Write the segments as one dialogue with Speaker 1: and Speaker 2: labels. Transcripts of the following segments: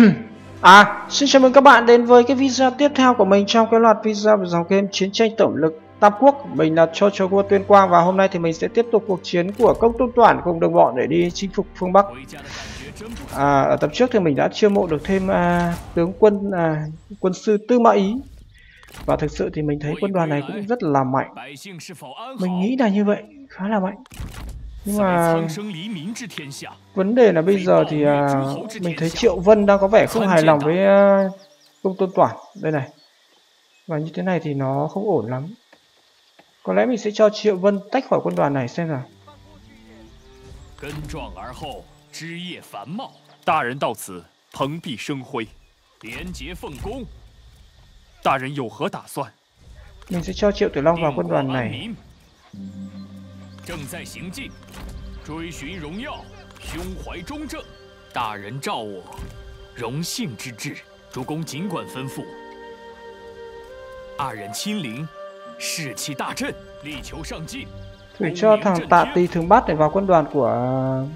Speaker 1: à, xin chào mừng các bạn đến với cái video tiếp theo của mình trong cái loạt video về dòng game chiến tranh tổng lực Tam Quốc. Mình là Cho Cho Vua Tuyên Quang và hôm nay thì mình sẽ tiếp tục cuộc chiến của công tôn toàn cùng đồng bọn để đi chinh phục phương Bắc. À, ở tập trước thì mình đã chiêu mộ được thêm à, tướng quân à, quân sư Tư Mã Ý và thực sự thì mình thấy quân đoàn này cũng rất là mạnh. Mình nghĩ là như vậy, khá là mạnh nhưng mà vấn đề là bây giờ thì uh, mình thấy triệu vân đang có vẻ không hài lòng với uh, công tôn toản đây này và như thế này thì nó không ổn lắm có lẽ mình sẽ cho triệu vân tách khỏi quân đoàn này xem nào 根壮而后，枝叶繁茂。大人到此，蓬荜生辉，廉洁奉公。大人有何打算？Mình sẽ cho Triệu Tử Long vào quân đoàn này. 正在行进，追寻荣耀，胸怀忠正。大人召我，荣幸之至，主公尽管吩咐。二人亲临，士气大振，力求上进。对，叫他大地藤巴得把军团给，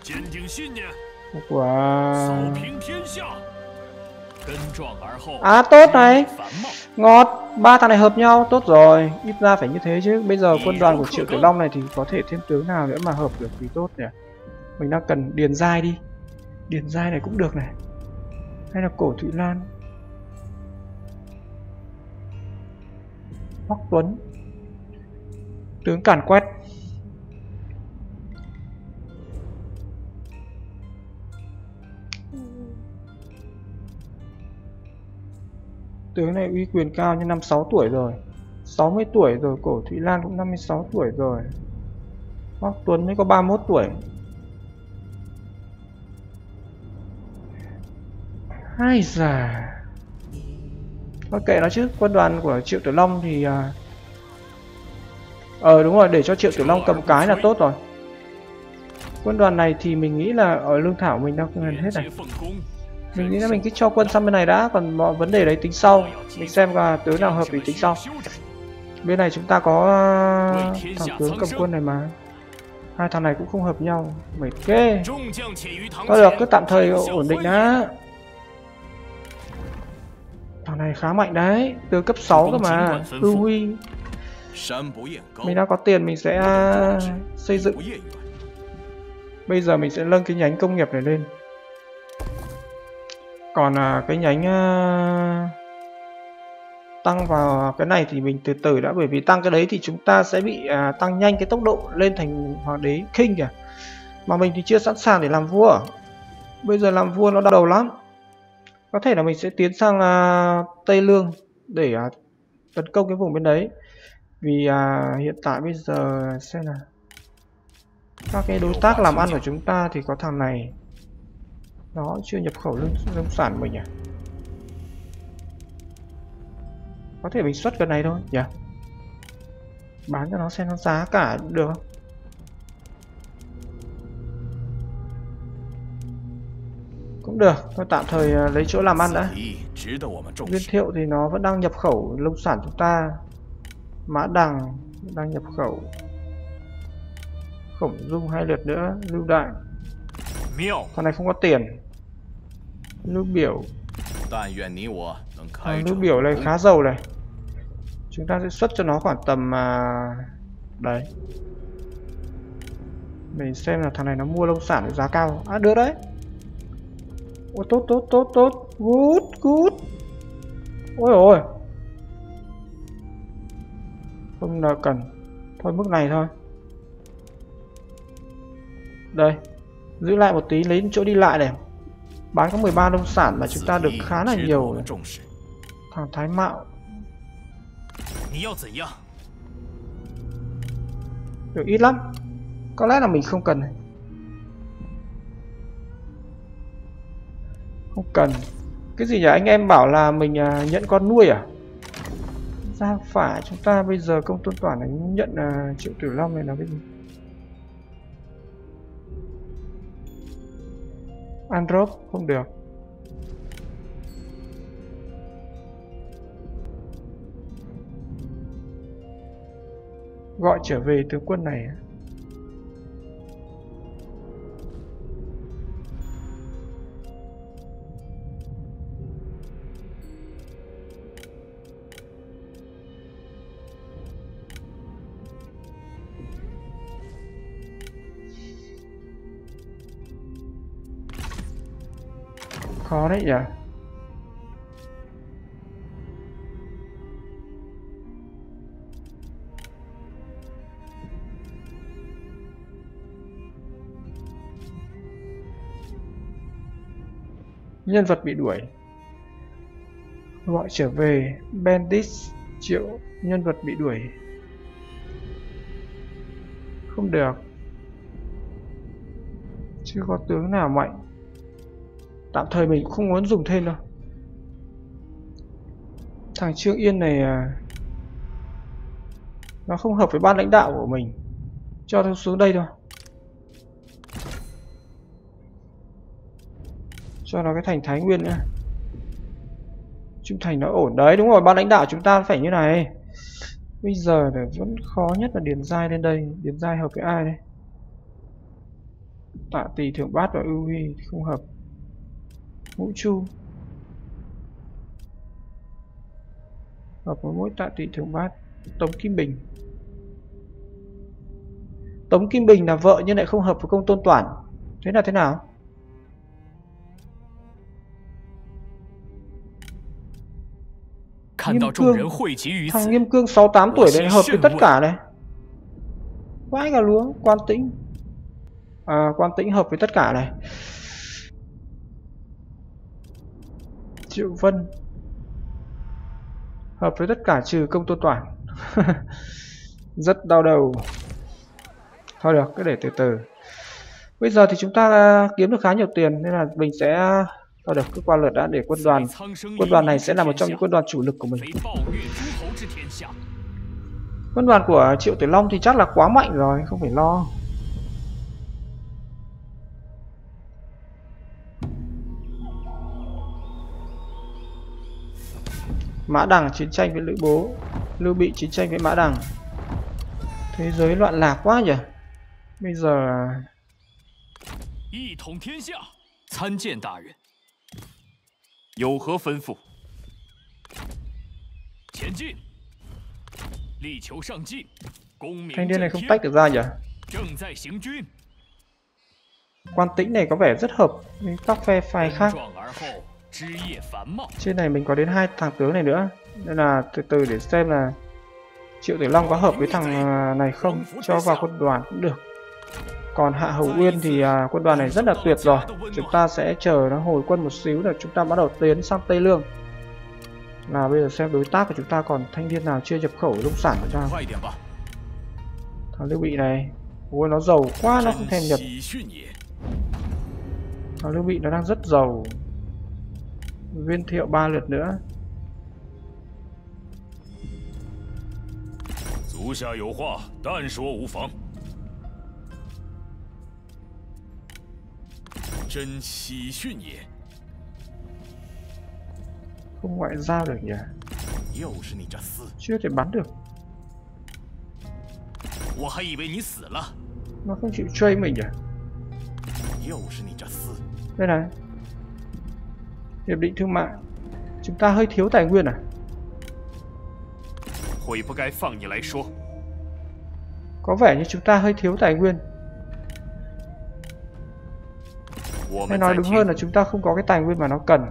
Speaker 1: 坚定信念，给扫平天下。À tốt này. Ngọt. Ba thằng này hợp nhau. Tốt rồi. Ít ra phải như thế chứ. Bây giờ quân đoàn của Triệu Tử Long này thì có thể thêm tướng nào nữa mà hợp được thì tốt nhỉ? Mình đang cần Điền Giai đi. Điền Giai này cũng được này. Hay là Cổ Thụy Lan? Hoắc Tuấn. Tướng cản quét. Tướng này uy quyền cao như năm sáu tuổi rồi. 60 tuổi rồi Cổ Thụy Lan cũng 56 tuổi rồi. Hoắc Tuấn mới có 31 tuổi. Hai già. Thôi kệ nó chứ Quân đoàn của Triệu Tử Long thì à, Ờ đúng rồi để cho Triệu Tử Long cầm cái là tốt rồi. Quân đoàn này thì mình nghĩ là ở lương thảo mình đang gần hết này mình nghĩ là mình cứ cho quân sang bên này đã còn mọi vấn đề đấy tính sau. Mình xem là tướng nào hợp thì tính sau. Bên này chúng ta có uh, thằng tướng cầm quân này mà. Hai thằng này cũng không hợp nhau. Mệt ghê. Thôi được cứ tạm thời ổn định đã. Thằng này khá mạnh đấy. Tướng cấp 6 cơ mà. Ưu huy. Mình đã có tiền mình sẽ xây dựng. Bây giờ mình sẽ nâng cái nhánh công nghiệp này lên còn à, cái nhánh à, tăng vào cái này thì mình từ từ đã bởi vì tăng cái đấy thì chúng ta sẽ bị à, tăng nhanh cái tốc độ lên thành hoàng đế king kìa. Mà mình thì chưa sẵn sàng để làm vua. Bây giờ làm vua nó đau đầu lắm. Có thể là mình sẽ tiến sang à, tây lương để à, tấn công cái vùng bên đấy. Vì à, hiện tại bây giờ xem là các cái đối tác làm ăn của chúng ta thì có thằng này nó chưa nhập khẩu nông, nông sản mình à có thể mình xuất gần này thôi nhỉ? Bán cho nó xem nó giá cả được không? Cũng được thôi tạm thời à, lấy chỗ làm ăn đã. Viên thiệu thì nó vẫn đang nhập khẩu nông sản chúng ta. Mã đằng đang nhập khẩu. Khổng dung hai lượt nữa lưu đại con này không có tiền. Lưu biểu. À, Lưu biểu này khá giàu này. Chúng ta sẽ xuất cho nó khoảng tầm à... Đấy. Mình xem là thằng này nó mua nông sản với giá cao. À được đấy. Ôi tốt tốt tốt tốt. Good good. Ôi ôi. Không là cần. Thôi mức này thôi. Đây Giữ lại một tí lấy chỗ đi lại này. Bán có 13 nông sản mà chúng ta được khá là nhiều Thằng Thái Mạo. Được ít lắm. Có lẽ là mình không cần Không cần. Cái gì nhỉ? Anh em bảo là mình à, nhận con nuôi à? Ra phải chúng ta bây giờ công tôn toàn là nhận uh, triệu tử long này là cái gì Androp không được. Gọi trở về tướng quân này khó đấy nhỉ? Nhân vật bị đuổi. Gọi trở về bandit triệu nhân vật bị đuổi. Không được. Chưa có tướng nào mạnh tạm thời mình cũng không muốn dùng thêm đâu. Thằng trương yên này à, nó không hợp với ban lãnh đạo của mình. Cho nó xuống đây thôi. Cho nó cái thành thái nguyên nữa trung thành nó ổn. Đấy đúng rồi ban lãnh đạo chúng ta phải như này. Bây giờ là vẫn khó nhất là điền giai lên đây. Điền giai hợp với ai đây? Tạ tỷ thượng bát và ưu huy không hợp ngũ chu hợp với mỗi tạ tỷ thượng bát tống kim bình. Tống kim bình là vợ nhưng lại không hợp với công tôn toản. Thế là thế nào? Nghiêm cương Thằng Nghiêm cương 68 tuổi này hợp với tất cả này. Vãi cả lúa Quan tĩnh. À, Quan tĩnh hợp với tất cả này Triệu Vân. Hợp với tất cả trừ công tôn toàn Rất đau đầu. Thôi được, cứ để từ từ. Bây giờ thì chúng ta kiếm được khá nhiều tiền Nên là mình sẽ Thôi được, cứ qua lượt đã để quân đoàn. Quân đoàn này sẽ là một trong những quân đoàn chủ lực của mình. Quân đoàn của Triệu Tử Long thì chắc là quá mạnh rồi, không phải lo. Mã Đằng chiến tranh với Lữ Bố Lưu Bị chiến tranh với Mã Đằng Thế giới loạn lạc quá nhỉ Bây giờ 一统天下，参见大人。有何吩咐？前进，力求上进，功名 Thanh niên này không tách được ra nhỉ? Quan tĩnh này có vẻ rất hợp với các phe phái khác. Trên này mình có đến hai thằng tướng này nữa, nên là từ từ để xem là Triệu Tử Long có hợp với thằng à, này không, cho vào quân đoàn cũng được. Còn Hạ Hầu Uyên thì à, quân đoàn này rất là tuyệt rồi. Chúng ta sẽ chờ nó hồi quân một xíu Là chúng ta bắt đầu tiến sang Tây Lương. Là bây giờ xem đối tác của chúng ta còn thanh niên nào chưa nhập khẩu nông sản của ta. Thằng Lưu Bị này, ôi nó giàu quá nó không thèm nhập. Thằng Lưu Bị nó đang rất giàu viên thiệu ba lượt nữa. Dù xa có hoa, đàn số vô phòng Chân xí xuyên nhỉ Không ngoại giao được nhỉ? Chưa thể bắn được. Nó không chịu chơi mình nhỉ? Đây này. Hiệp định thương mại. Chúng ta hơi thiếu tài nguyên à? Có vẻ như chúng ta hơi thiếu tài nguyên. Hay nói đúng hơn là chúng ta không có cái tài nguyên mà nó cần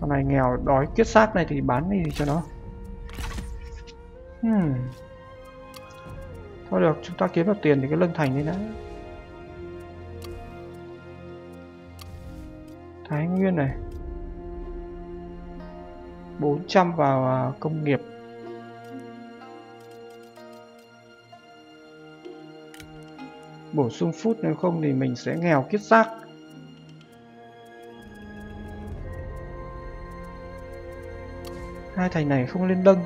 Speaker 1: Con này nghèo đói kiết xác này thì bán đi cho nó hmm. Thôi được, chúng ta kiếm được tiền thì cái lưng thành đi đã Thái Nguyên này. 400 vào à, công nghiệp. Bổ sung phút nếu không thì mình sẽ nghèo kiết xác. Hai thành này không lên lưng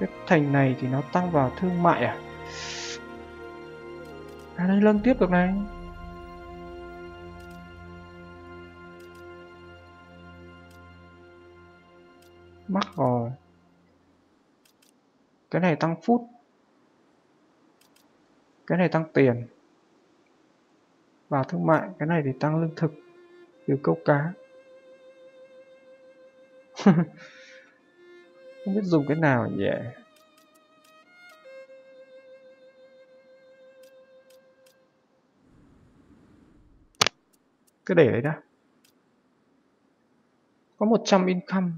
Speaker 1: cái thành này thì nó tăng vào thương mại à? À đây lưng tiếp được này. Mắc rồi. Cái này tăng phút. Cái này tăng tiền. Vào thương mại, cái này thì tăng lương thực, từ câu cá. Không biết dùng cái nào nhỉ? Cứ để đấy đã. Có 100 income.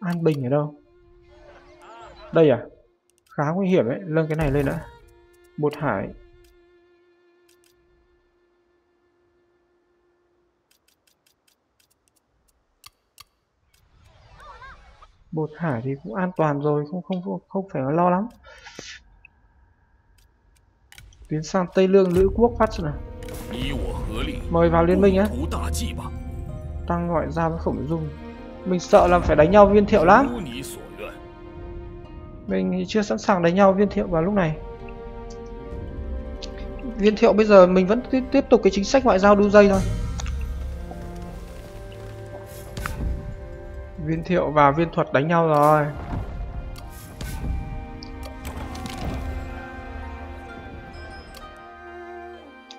Speaker 1: An Bình ở đâu? Đây à? Khá nguy hiểm đấy, nâng cái này lên đã. Bột hải. Bột hải thì cũng an toàn rồi, không không không phải lo lắm. Tiến sang Tây Lương Lữ Quốc phát nào. Mời vào liên minh á. Tăng ngoại giao với khổng dung. Mình sợ là phải đánh nhau viên thiệu lắm Mình thì chưa sẵn sàng đánh nhau viên thiệu vào lúc này Viên thiệu bây giờ mình vẫn tiếp, tiếp tục cái chính sách ngoại giao đu dây thôi Viên thiệu và viên thuật đánh nhau rồi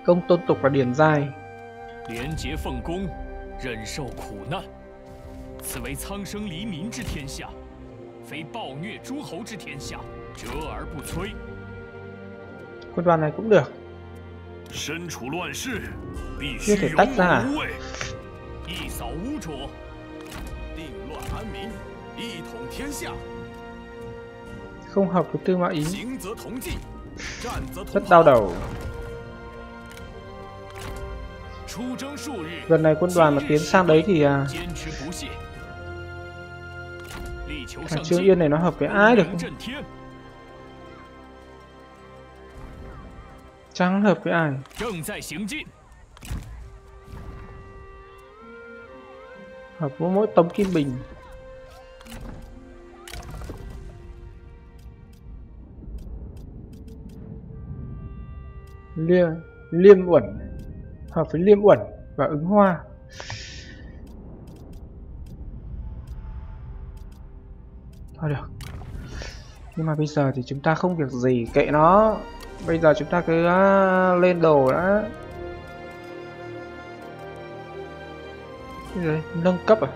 Speaker 1: Công tôn tục và điển giai 廉洁奉公，忍受苦难。 此为苍生黎民之天下，非暴虐诸侯之天下，折而不摧。Quân đoàn này cũng được. 身处乱世，必须勇武无畏，一扫污浊，定乱安民，一统天下。Không hợp với tư mã ý. Rất đau đầu. Lần này quân đoàn mà tiến sang đấy thì à, Thằng Trương Yên này nó hợp với ai được không? Chẳng hợp với ai Hợp với mỗi Tống Kim Bình。Liêm, Liêm Uẩn。Hợp với Liêm Uẩn và ứng hoa Thôi được. Nhưng mà bây giờ thì chúng ta không việc gì kệ nó. Bây giờ chúng ta cứ lên đồ đã. Cái Nâng cấp à?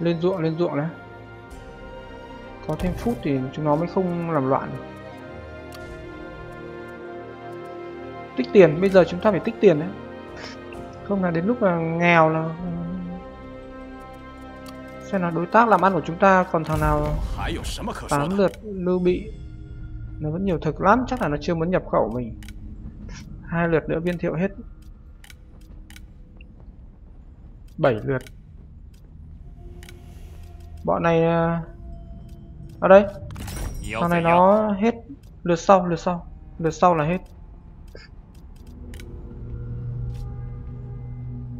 Speaker 1: Lên ruộng lên ruộng đã. Có thêm phút thì chúng nó mới không làm loạn. Được Tích tiền, bây giờ chúng ta phải tích tiền đấy. Không là đến lúc là nghèo là Xem là đối tác làm ăn của chúng ta còn thằng nào tám lượt lưu bị? Nó vẫn nhiều thực lắm, chắc là nó chưa muốn nhập khẩu mình. Hai lượt nữa viên thiệu hết. 7 lượt. Bọn này à, Ở đây. Thằng này nó hết. Lượt sau, lượt sau. Lượt sau là hết.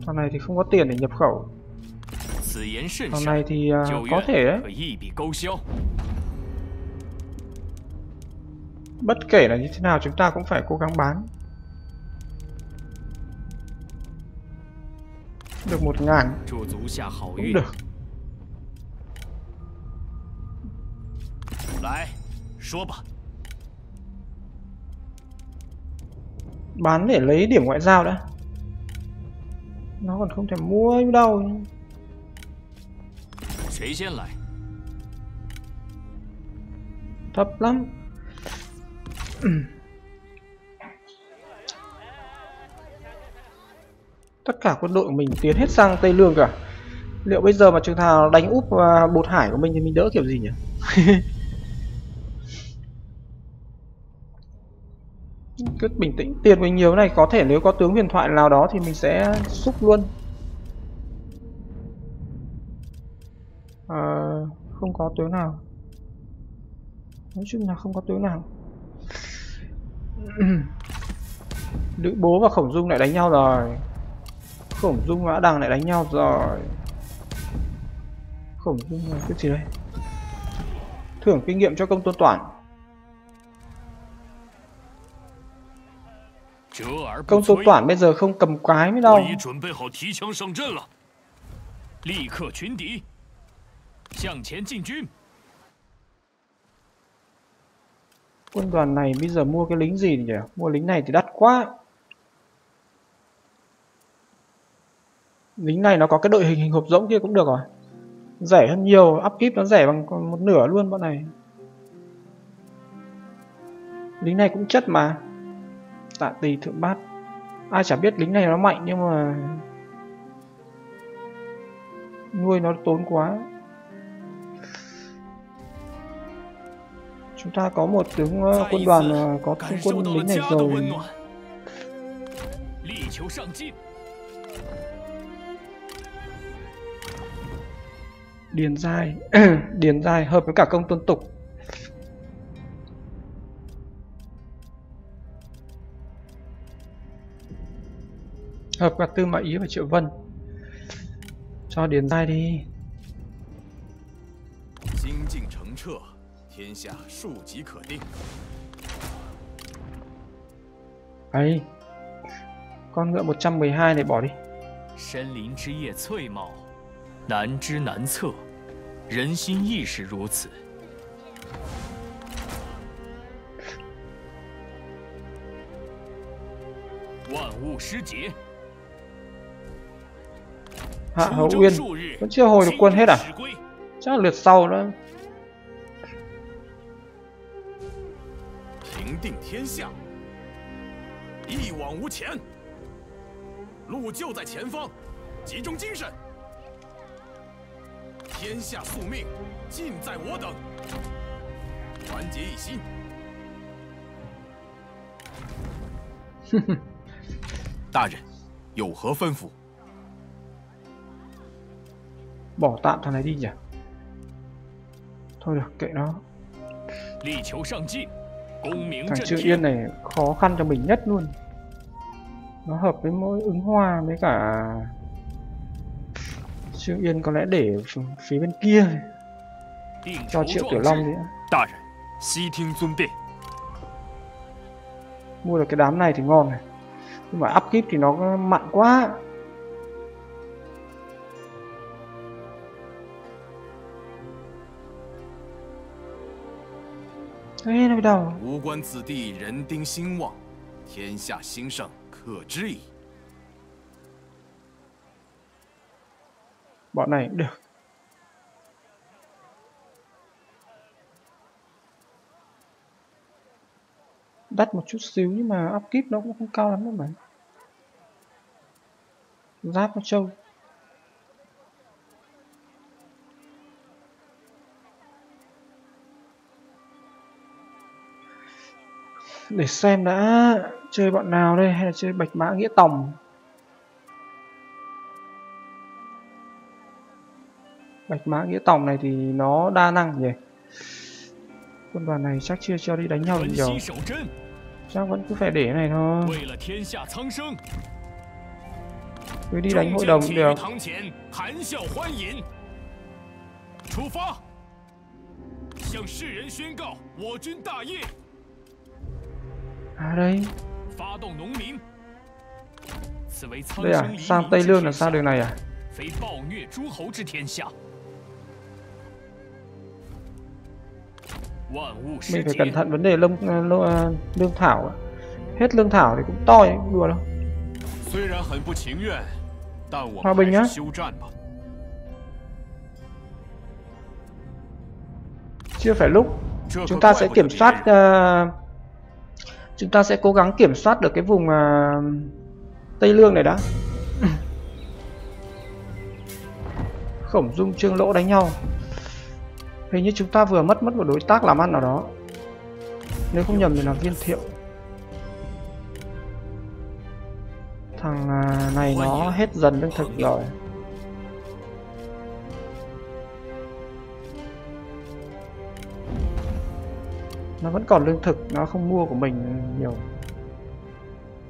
Speaker 1: Thằng này thì không có tiền để nhập khẩu. Thằng này thì uh, có thể đấy. Bất kể là như thế nào chúng ta cũng phải cố gắng bán. Được một ngàn Cũng được. Bán để lấy điểm ngoại giao đã. Nó còn không thể mua đâu 谁先来？Thấp lắm. Tất cả quân đội của mình tiến hết sang Tây Lương cả. Liệu bây giờ mà trường thảo đánh úp uh, bột hải của mình thì mình đỡ kiểu gì nhỉ? cứ bình tĩnh tiền mình nhiều này có thể nếu có tướng huyền thoại nào đó thì mình sẽ xúc luôn Ờ, không có tướng nào. Nói chung là không có tướng nào. Lữ bố và khổng dung lại đánh nhau rồi. Khổng dung và đằng lại đánh nhau rồi. Khổng dung là cái gì đây? Thưởng kinh nghiệm cho công tôn toản. Công tôn toản bây giờ không cầm quái mới đâu. 向前进军 Quân đoàn này bây giờ mua cái lính gì nhỉ? Mua lính này thì đắt quá. lính này nó có cái đội hình hình hộp rỗng kia cũng được rồi rẻ hơn nhiều upkeep nó rẻ bằng còn một nửa luôn bọn này lính này cũng chất mà tạ tỳ thượng bát ai chả biết lính này nó mạnh nhưng mà nuôi nó tốn quá chúng ta có một tướng ờ, quân đoàn ờ, có quân lính này rồi. điền dài điền dài hợp với cả công tôn tục. Hợp cả tư mã ý và triệu vân. Cho điền dài đi 天下庶几可定。ấy con ngựa 112 này bỏ đi
Speaker 2: 森林之叶翠茂，难知难测，人心亦是如此。万物失节。
Speaker 1: Hạ Hậu Uyên vẫn chưa hồi được quân hết à? Chắc là lượt sau đó. 平定天下，一往无前。路就在前方，集中精神。天下宿命，尽在我等。团结一心。哼哼，大人，有何吩咐？bỏ tạm thằng này đi nhỉ thôi được kệ nó thằng trương yên này khó khăn cho mình nhất luôn. Nó hợp với mỗi ứng hoa với cả Trương Yên có lẽ để phía bên kia. Cho Triệu Tiểu Long đi Mua được cái đám này thì ngon này. Nhưng mà upkeep thì nó mặn quá Thế nào đâu 无关此地人丁兴旺，天下兴盛可知矣。bọn này được đắt một chút xíu nhưng mà upkeep nó cũng không cao lắm đâu mà giáp nó trâu Để xem đã chơi bọn nào đây hay là chơi bạch mã nghĩa tòng. Bạch mã nghĩa tổng này thì nó đa năng nhỉ? Quân đoàn này chắc chưa cho đi đánh nhau nhiều. chắc vẫn cứ phải để này thôi. Cứ đi đánh hội đồng cũng được à đây. Đây à sang tây lương là sao đường này à? Mình phải cẩn thận vấn đề lông à, lương à, lương thảo hết lương thảo thì cũng to ấy, đùa đâu hòa bình nhá chưa phải lúc chúng ta sẽ kiểm soát uh, chúng ta sẽ cố gắng kiểm soát được cái vùng uh, tây lương này đã. Khổng dung trương lỗ đánh nhau. Hình như chúng ta vừa mất mất một đối tác làm ăn nào đó. Nếu không nhầm thì là viên thiệu. Thằng à, này nó hết dần lương thực rồi Nó vẫn còn lương thực, nó không mua của mình nhiều.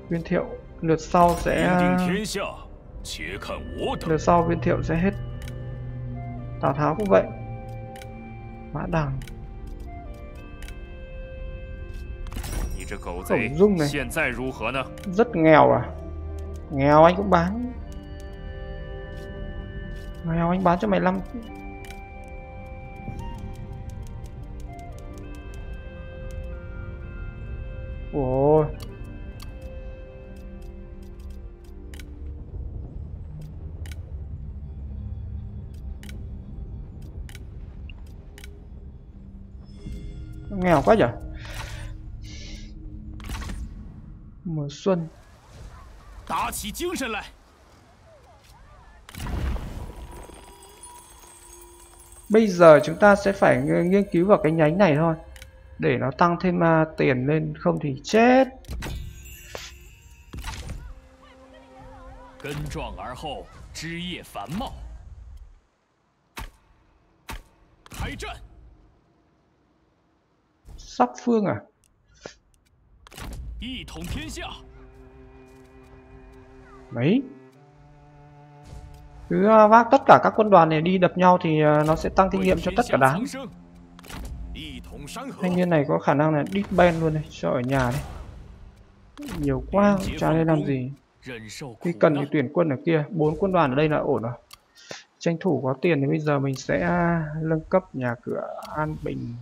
Speaker 1: Viên thiệu Lượt sau sẽ Lượt sau viên thiệu sẽ hết. Tào Tháo cũng vậy. Mã đằng. Khổng dung này. Rất nghèo à? Nghèo anh cũng bán. Nghèo anh bán cho mày 5 ôi nghèo quá vậy? Mùa xuân.
Speaker 2: 打起精神来
Speaker 1: bây giờ chúng ta sẽ phải nghiên cứu vào cái nhánh này thôi để nó tăng thêm uh, tiền lên không thì chết. Sóc phương à? Mấy? Cứ à, vác tất cả các quân đoàn này đi đập nhau thì à, nó sẽ tăng kinh nghiệm cho tất cả đám thanh niên này có khả năng là đít ben luôn này cho ở nhà đấy nhiều quá chả nên làm gì. khi cần thì tuyển quân ở kia bốn quân đoàn ở đây là ổn rồi. Tranh thủ có tiền thì bây giờ mình sẽ nâng cấp nhà cửa an bình.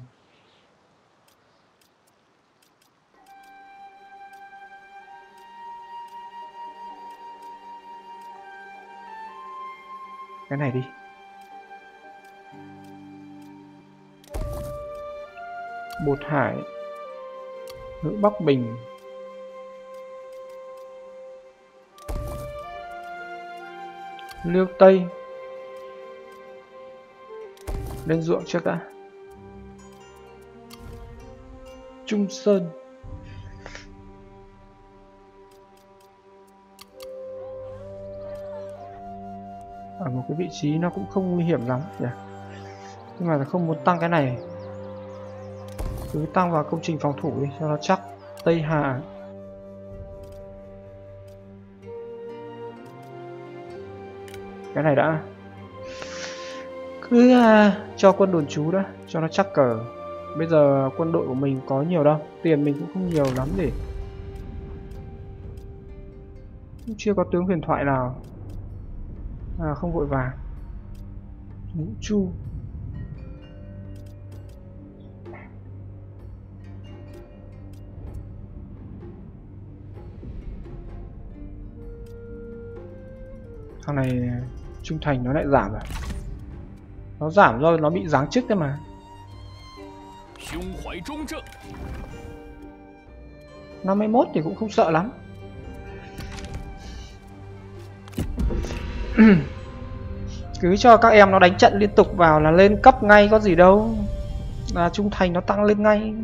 Speaker 1: Cái này đi. Bột hải Ngữ Bắc Bình. Liêu Tây. Lên ruộng trước đã Trung Sơn. Ở một cái vị trí nó cũng không nguy hiểm lắm nhỉ? Nhưng mà không muốn tăng cái này. Cứ tăng vào công trình phòng thủ đi cho nó chắc. Tây Hà. Cái này đã. Cứ à, cho quân đồn trú đã cho nó chắc cờ. Bây giờ quân đội của mình có nhiều đâu tiền mình cũng không nhiều lắm để cũng chưa có tướng huyền thoại nào. À, không vội vàng. Ngũ chu thằng này à, trung thành nó lại giảm rồi nó giảm do nó bị giáng chức đấy mà.
Speaker 2: năm mươi
Speaker 1: mốt thì cũng không sợ lắm. Cứ cho các em nó đánh trận liên tục vào là lên cấp ngay, có gì đâu. Là trung thành nó tăng lên ngay.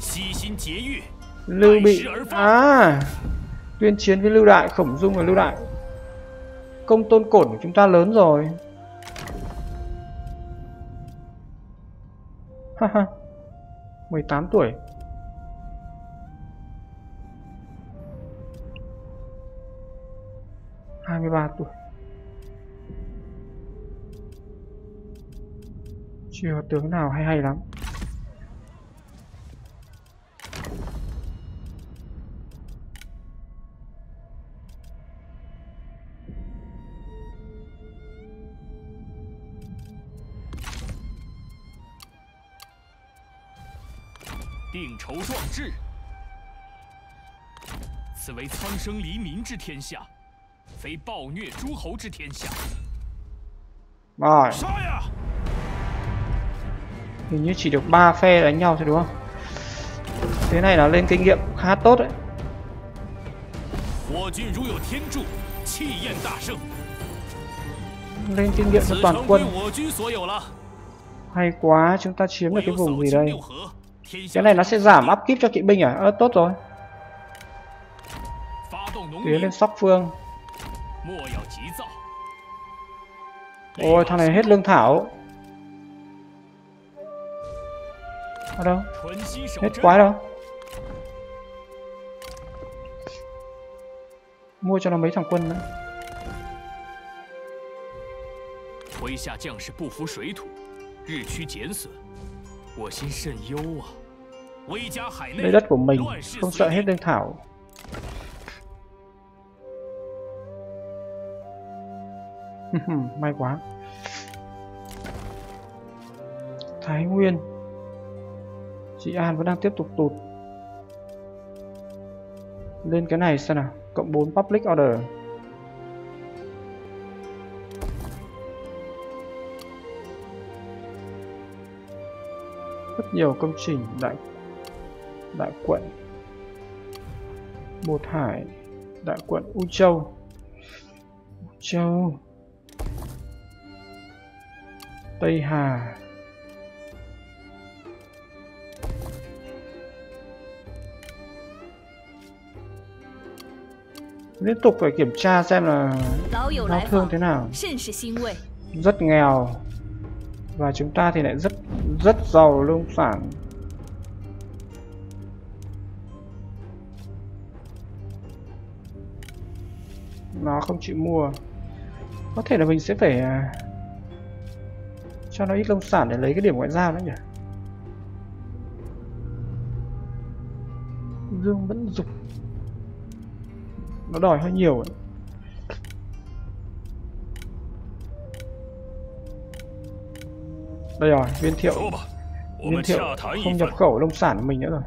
Speaker 2: Xí xin chế
Speaker 1: lưu bị à tuyên chiến với lưu đại, khổng dung và lưu đại. Công tôn cổn của chúng ta lớn rồi. Haha 18 tuổi. Hai mươi ba tuổi. Chưa tướng nào hay hay lắm.
Speaker 2: 壮志。此为苍生黎民之天下，非暴虐诸侯之天下。
Speaker 1: rồi
Speaker 2: 杀呀！
Speaker 1: hình như chỉ được 3 phe đánh nhau thôi đúng không thế này là lên kinh nghiệm khá tốt đấy
Speaker 2: 我军如有天助，气焰大盛，
Speaker 1: lên kinh nghiệm cho
Speaker 2: 此
Speaker 1: toàn
Speaker 2: 城归
Speaker 1: quân
Speaker 2: 我军所有了。
Speaker 1: hay quá chúng ta chiếm được
Speaker 2: 我
Speaker 1: cái
Speaker 2: 有
Speaker 1: vùng
Speaker 2: 扫
Speaker 1: gì
Speaker 2: 清
Speaker 1: đây
Speaker 2: 六合，天下
Speaker 1: cái này nó sẽ giảm up kíp cho kỵ binh à? Ờ, tốt rồi. Tiến
Speaker 2: lên
Speaker 1: sóc phương. Ôi thằng này hết lương thảo. Ở đâu? Hết quái đâu? Mua cho nó mấy thằng quân nữa.
Speaker 2: Hãy subscribe cho Lấy
Speaker 1: đất của mình, không sợ hết đương thảo. May quá. Thái Nguyên. Chị An vẫn đang tiếp tục tụt. Lên cái này xem nào, cộng 4 public order. Rất nhiều công trình đại đại quận. Bột Hải đại quận U Châu. U Châu. Tây Hà. Liên tục phải kiểm tra xem là đau thương thế nào. Rất nghèo. Và chúng ta thì lại rất rất giàu nông sản. Nó không chịu mua. Có thể là mình sẽ phải à, cho nó ít nông sản để lấy cái điểm ngoại giao nữa nhỉ? Dương vẫn dục. Nó đòi hơi nhiều ấy. Đây rồi viên thiệu. Viên thiệu không nhập khẩu nông sản của mình nữa rồi.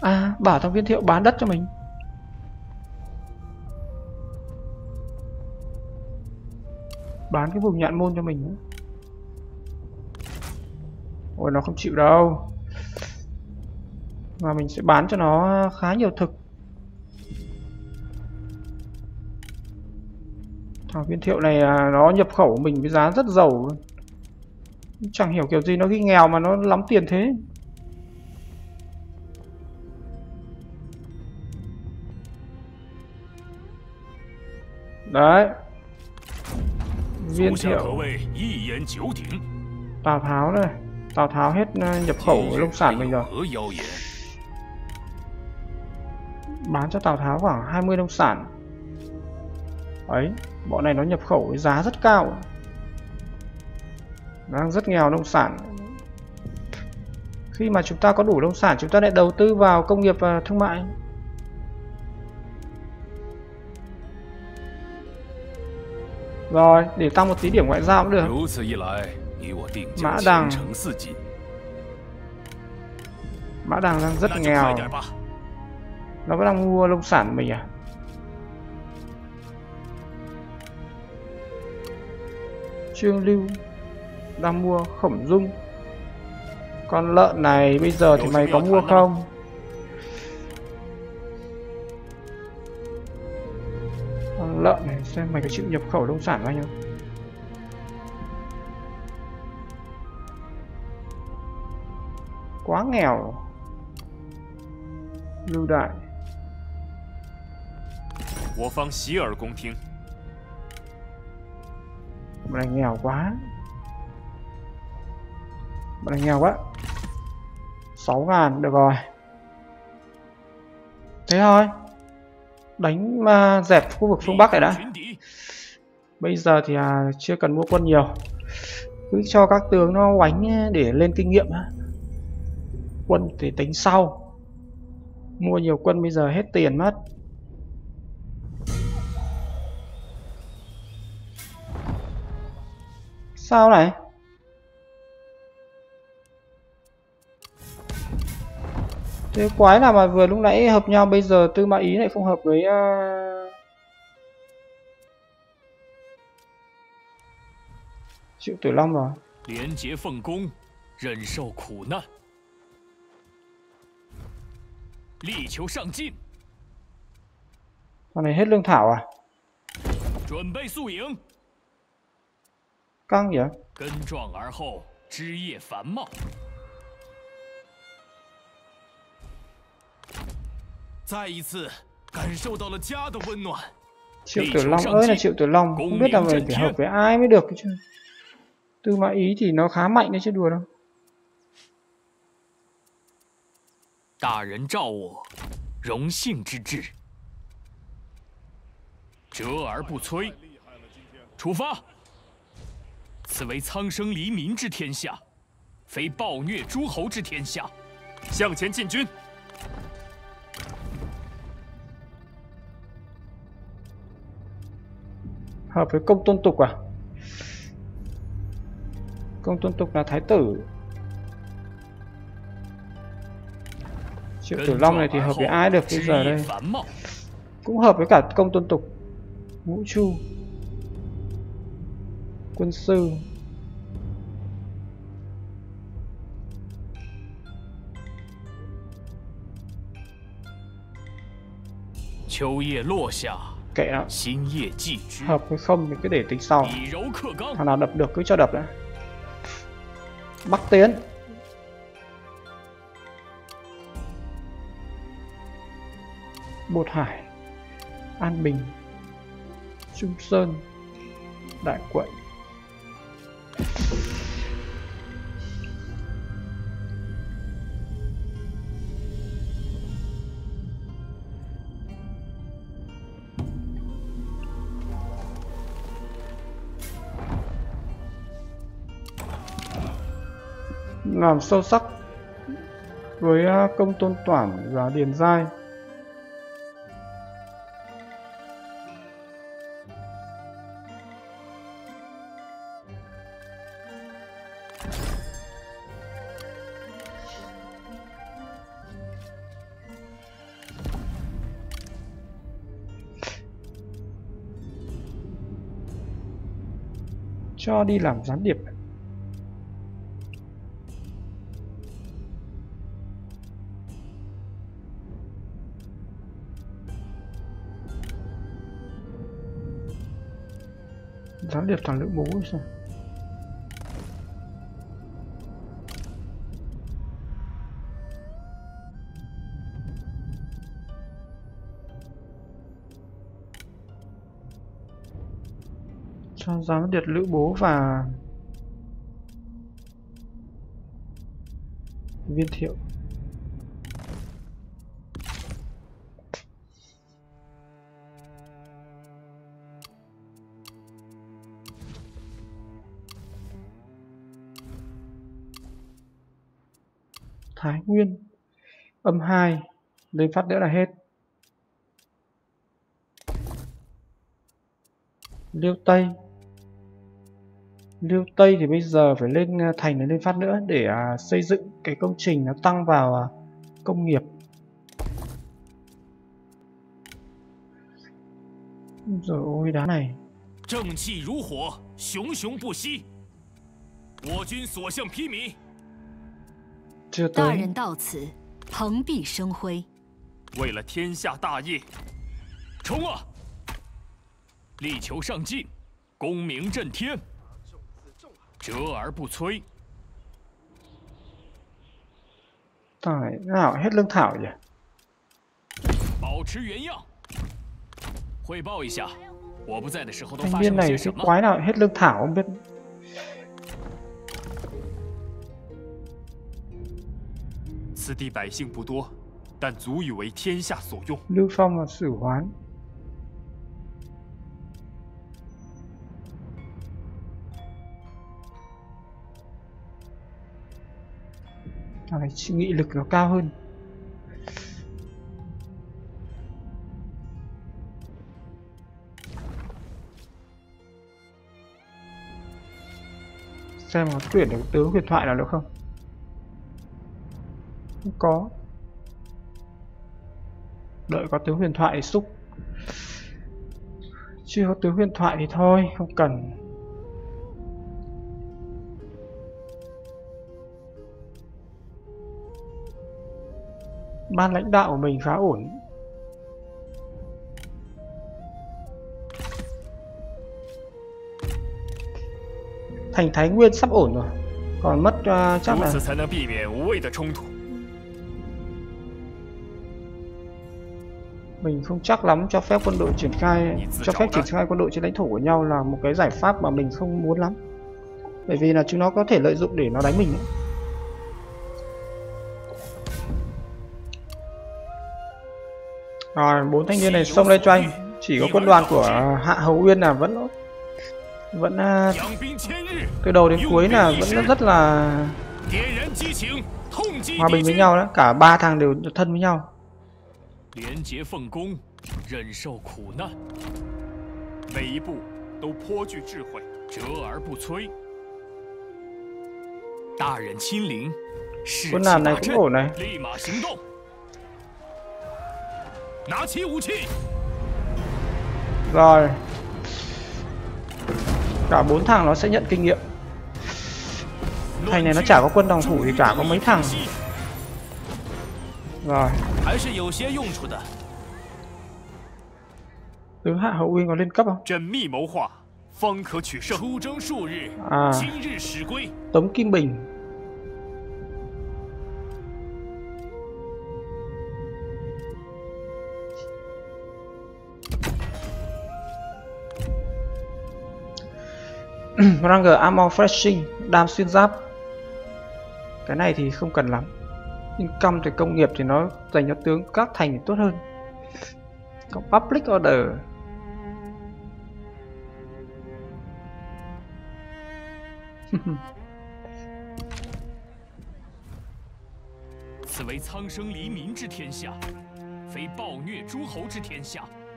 Speaker 1: À bảo thằng viên thiệu bán đất cho mình. Bán cái vùng nhạn môn cho mình nữa. Ôi nó không chịu đâu. Mà mình sẽ bán cho nó khá nhiều thực thằng viên thiệu này à, nó nhập khẩu mình với giá rất giàu chẳng hiểu kiểu gì nó ghi nghèo mà nó lắm tiền thế. Đấy. Viên thiệu. Tào tháo đây. Tào tháo hết à, nhập khẩu nông sản mình rồi. Bán cho tào tháo khoảng 20 nông sản. Ấy bọn này nó nhập khẩu với giá rất cao. Đang rất nghèo nông sản. Khi mà chúng ta có đủ nông sản chúng ta lại đầu tư vào công nghiệp và thương mại. Rồi để tăng một tí điểm ngoại giao cũng được. Mã đằng. mã đằng đang rất nghèo. nó vẫn đang mua nông sản mình à Trương Lưu đang mua khổng dung con lợn này bây giờ thì mày có mua không con lợn này xem mày có chịu nhập khẩu nông sản bao nhiêu quá nghèo lưu đại
Speaker 2: 我方洗耳恭听。
Speaker 1: Bọn này nghèo quá. Bọn này nghèo quá. 6 ngàn được rồi. Thế thôi. Đánh uh, dẹp khu vực phương Bắc này đã. Bây giờ thì à, chưa cần mua quân nhiều. Cứ cho các tướng nó oánh à, để lên kinh nghiệm Quân thì tính sau. Mua nhiều quân bây giờ hết tiền mất. Sao này? Thế quái nào mà vừa lúc nãy hợp nhau bây giờ Tư Mã Ý lại không hợp với uh... Triệu Tử Long rồi.
Speaker 2: 廉洁奉公，忍受苦难，力求上进。
Speaker 1: Con này hết lương thảo à?
Speaker 2: 准备宿营。
Speaker 1: 刚赢。
Speaker 2: 根壮而后，枝叶繁茂。再一次感受到了家的温暖。
Speaker 1: Triệu Tử Long ơi là Triệu Tử Long, không biết là mình phải hợp với ai mới được chứ. Tư Mã Ý thì nó khá mạnh đấy chứ đùa đâu.
Speaker 2: 大人召我，荣幸之至。折而不摧，出发。此为苍生黎民之天下，非暴虐诸侯之天下。向前进军。
Speaker 1: Hợp với công tôn tục à? Công tôn tục là thái tử. Triệu tử long này thì hợp với ai được bây giờ đây? Cũng hợp với cả công tôn tục. Ngũ chu quân
Speaker 2: sự
Speaker 1: kệ
Speaker 2: đó
Speaker 1: hợp hay không thì cứ để tính sau. Thằng nào đập được cứ cho đập đã. Bắc tiến. Bột hải. An bình. Trung sơn. Đại quận làm sâu sắc với à, công tôn toản và điền giai. Cho đi làm gián điệp gián điệp thằng lữ bố sao? Cho giám điệt lữ bố và viên thiệu. Thái Nguyên, âm 2 lên phát nữa là hết. Liêu Tây Liêu Tây thì bây giờ phải lên à, thành này lên phát nữa để à, xây dựng cái công trình nó tăng vào à, công nghiệp rồi ôi đá này
Speaker 2: 正气如火，熊熊不息。我军所向披靡，
Speaker 1: chưa
Speaker 3: 大
Speaker 1: tới
Speaker 3: 人到此，蓬荜生辉。
Speaker 2: 为了天下大业，冲啊！力求上进，功名震天， 折而不摧。
Speaker 1: Tải nào hết lương thảo nhỉ
Speaker 2: 保持原样。汇报一下，我不在的时候都
Speaker 1: thanh
Speaker 2: 发
Speaker 1: niên
Speaker 2: 生了
Speaker 1: này
Speaker 2: 些
Speaker 1: cái
Speaker 2: 什么？
Speaker 1: quái nào hết lương thảo không biết
Speaker 2: 此地百姓不多，但足以为天下所用。
Speaker 1: lưu phong và sử hoán Thằng này nghị nghĩ lực nó cao hơn. Xem có tuyển được tướng huyền thoại nào được không? Không có. Đợi có tướng huyền thoại thì xúc. Chưa có tướng huyền thoại thì thôi, Không cần. ban lãnh đạo của mình khá ổn. Thành thái nguyên sắp ổn rồi còn mất uh, chắc là mình không chắc lắm cho phép quân đội triển khai cho phép triển khai quân đội trên lãnh thổ của nhau là một cái giải pháp mà mình không muốn lắm. Bởi vì là chúng nó có thể lợi dụng để nó đánh mình ấy. rồi bốn thanh niên này xông lên cho anh. chỉ có quân đoàn của hạ hầu uyên là vẫn vẫn à, từ đầu đến cuối là vẫn rất là hòa bình với nhau đó. Cả ba thằng đều thân với nhau. Quân đoàn này cũng ổn này. Rồi. Cả bốn thằng nó sẽ nhận kinh nghiệm. Thành này nó chả có quân đồng thủ thì cả có mấy thằng. Rồi. Tứ hạ hậu uyên có lên cấp không? À。Tống Kim Bình Ranger Armor Freshing, Đam xuyên giáp. Cái này thì không cần lắm Income thì công nghiệp thì nó dành cho tướng các thành thì tốt hơn. Còn Public Order.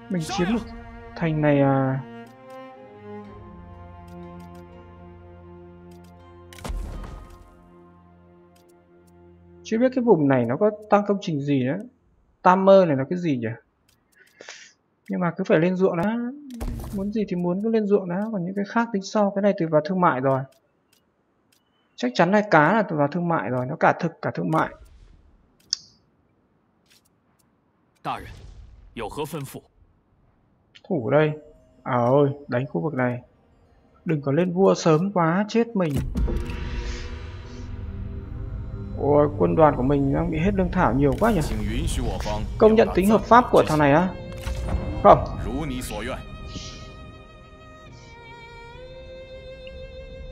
Speaker 1: Mình chiếm được thành này à chưa biết cái vùng này nó có tăng công trình gì nữa tam mơ này là cái gì nhỉ nhưng mà cứ phải lên ruộng đã muốn gì thì muốn cứ lên ruộng đã còn những cái khác tính sau cái này từ vào thương mại rồi chắc chắn là cá là từ vào thương mại rồi nó cả thực cả thương mại
Speaker 2: 大人，有何吩咐？
Speaker 1: thủ ở đây à ơi đánh khu vực này đừng có lên vua sớm quá chết mình Ôi, quân đoàn của mình đang bị hết lương thảo nhiều quá nhỉ? Công nhận tính hợp pháp của thằng này á. Không.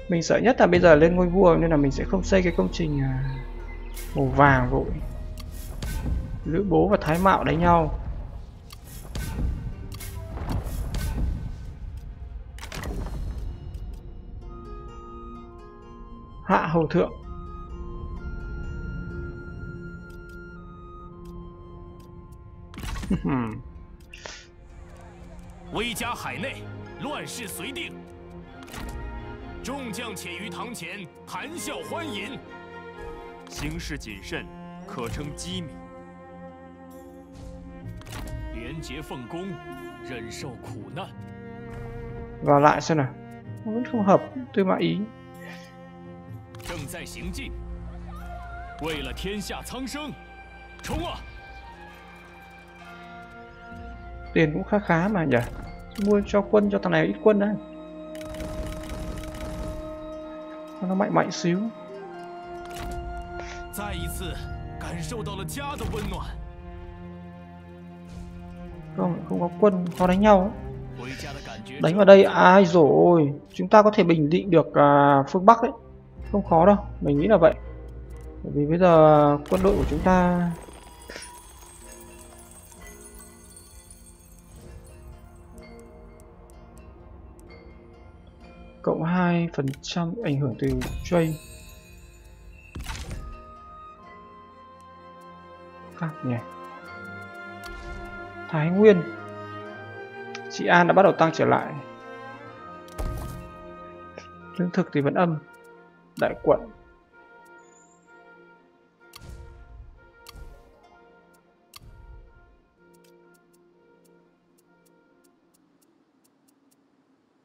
Speaker 1: Mình sợ nhất là bây giờ lên ngôi vua nên là mình sẽ không xây cái công trình à, màu vàng vội. Lữ bố và thái mạo đánh nhau. Hạ hầu thượng. 哼哼
Speaker 2: 威加海内，乱世随定。众将且于堂前谈笑欢饮，行事谨慎，可称机敏。廉洁奉公，忍受苦难。
Speaker 1: vào lại xem nào vẫn không hợp tôi mã ý
Speaker 2: 正在行进，为了天下苍生，冲啊！
Speaker 1: tiền cũng khá khá mà nhỉ? Mua cho quân cho thằng này ít quân đấy. Nó mạnh mạnh xíu. không không có quân khó đánh nhau đánh vào đây ai rồi? Chúng ta có thể bình định được à, phương bắc đấy không khó đâu mình nghĩ là vậy. Bởi vì bây giờ quân đội của chúng ta cộng hai phần trăm ảnh hưởng từ trade khác nhỉ? Thái Nguyên. Chị An đã bắt đầu tăng trở lại. Lương thực thì vẫn âm. Đại quận.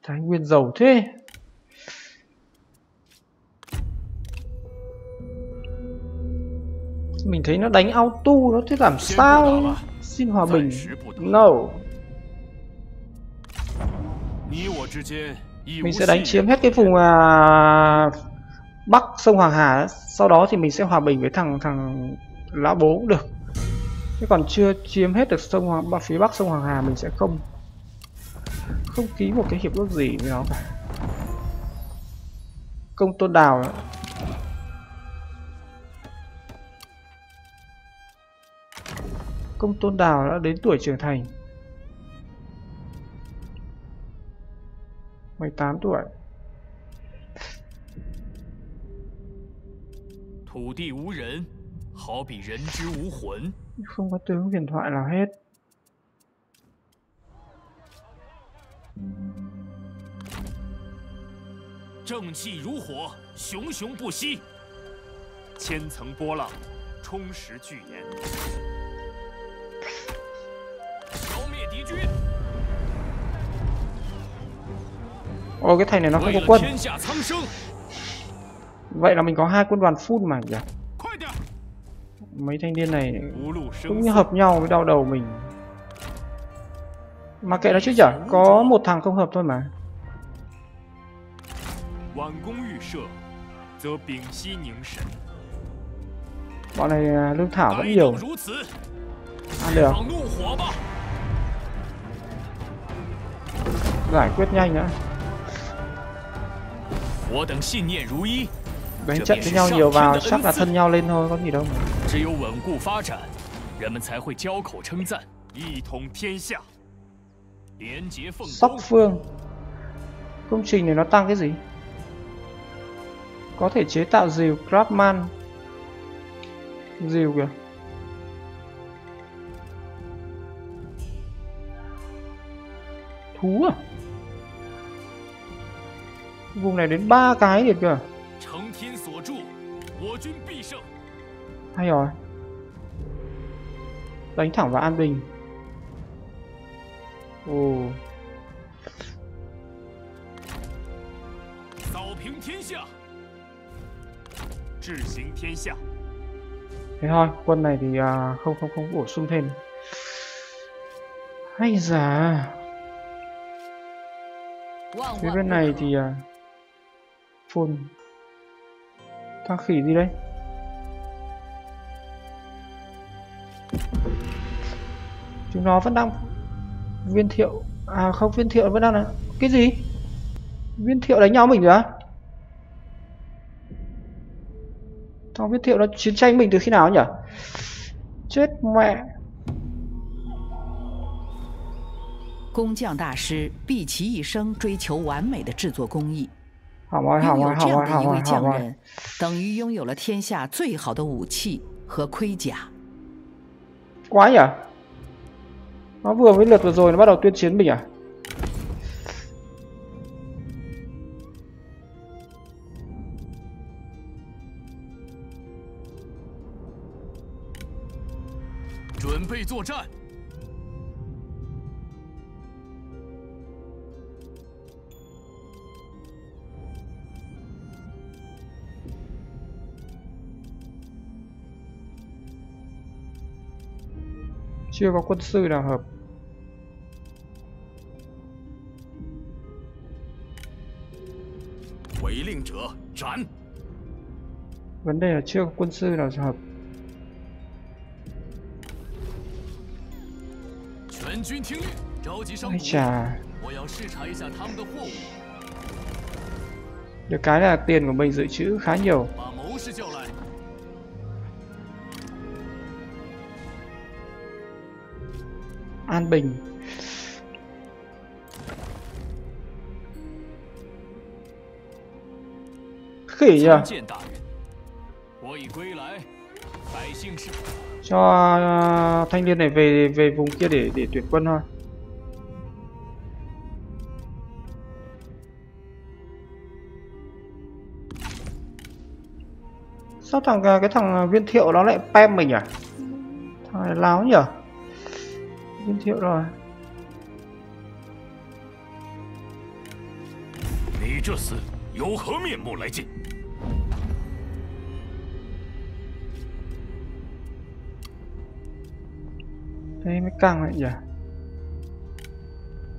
Speaker 1: Thái Nguyên giàu thế. mình thấy nó đánh auto nó thế làm sao? xin hòa bình. no. Mình sẽ đánh chiếm hết cái vùng à, bắc sông hoàng hà sau đó thì mình sẽ hòa bình với thằng thằng lão bố cũng được. Thế còn chưa chiếm hết được sông hoàng bắc phía bắc sông hoàng hà mình sẽ không không ký một cái hiệp ước gì với nó cả. Công tôn đào đó. công tôn đào đã đến tuổi trưởng thành 18 tuổi
Speaker 2: 土地无人，好比人之无魂。
Speaker 1: không có tướng huyền thoại nào hết
Speaker 2: 正气如火，熊熊不息。千层波浪，充实巨岩。
Speaker 1: Ôi, cái thầy này nó không có quân. Vậy là mình có hai quân đoàn full mà nhỉ? Mấy thanh niên này cũng như hợp nhau với đau đầu mình. Mà kệ nó chứ chả Có một thằng không hợp thôi mà. Bọn này à, lương thảo vẫn nhiều.
Speaker 2: À,
Speaker 1: Ăn được Giải quyết nhanh nữa
Speaker 2: 我等信念如一，
Speaker 1: Đánh trận với nhau nhiều vào chắc là thân nhau lên thôi, có gì đâu mà.
Speaker 2: 只有稳固发展，人们才会交口称赞，一统天下，廉洁奉
Speaker 1: Sóc
Speaker 2: 公。
Speaker 1: phương Công trình này nó tăng cái gì? Có thể chế tạo rìu Craftsman Rìu kìa Thú à? vùng này đến ba cái được kìa. Hay rồi. Đánh thẳng vào an bình. Ồ. Thế thôi quân này thì à, không không không bổ sung thêm. Hay
Speaker 3: giả
Speaker 1: phía bên này thì à, phun thằng khỉ gì đấy? Chúng nó vẫn đang viên thiệu à không viên thiệu vẫn đang là cái gì? Viên thiệu đánh nhau mình rồi á? Thằng viên thiệu nó chiến tranh mình từ khi nào nhỉ? Chết mẹ
Speaker 4: 工匠大师毕其一生追求完美的制作工艺，
Speaker 1: Hỏng rồi,
Speaker 4: 拥
Speaker 1: hỏng
Speaker 4: 有这样的一位匠.人，等于拥有了天下最好的武器和盔甲。
Speaker 1: Quá nhỉ? Nó vừa với lượt vừa rồi nó bắt đầu tuyên chiến mình à?
Speaker 2: 准备作战。
Speaker 1: chưa có quân sư nào hợp. Vấn đề là chưa có quân sư nào hợp. Ây chà. Được cái là tiền của mình dự trữ khá nhiều. an bình. Khỉ
Speaker 2: nhờ
Speaker 1: cho uh, thanh niên này về về vùng kia để để tuyển quân thôi. Sao thằng cái thằng viên thiệu nó lại pem mình à thằng này láo nhỉ? Viên thiệu rồi.
Speaker 2: 你这厮有何面目来见？
Speaker 1: Thế mới căng lại nhỉ?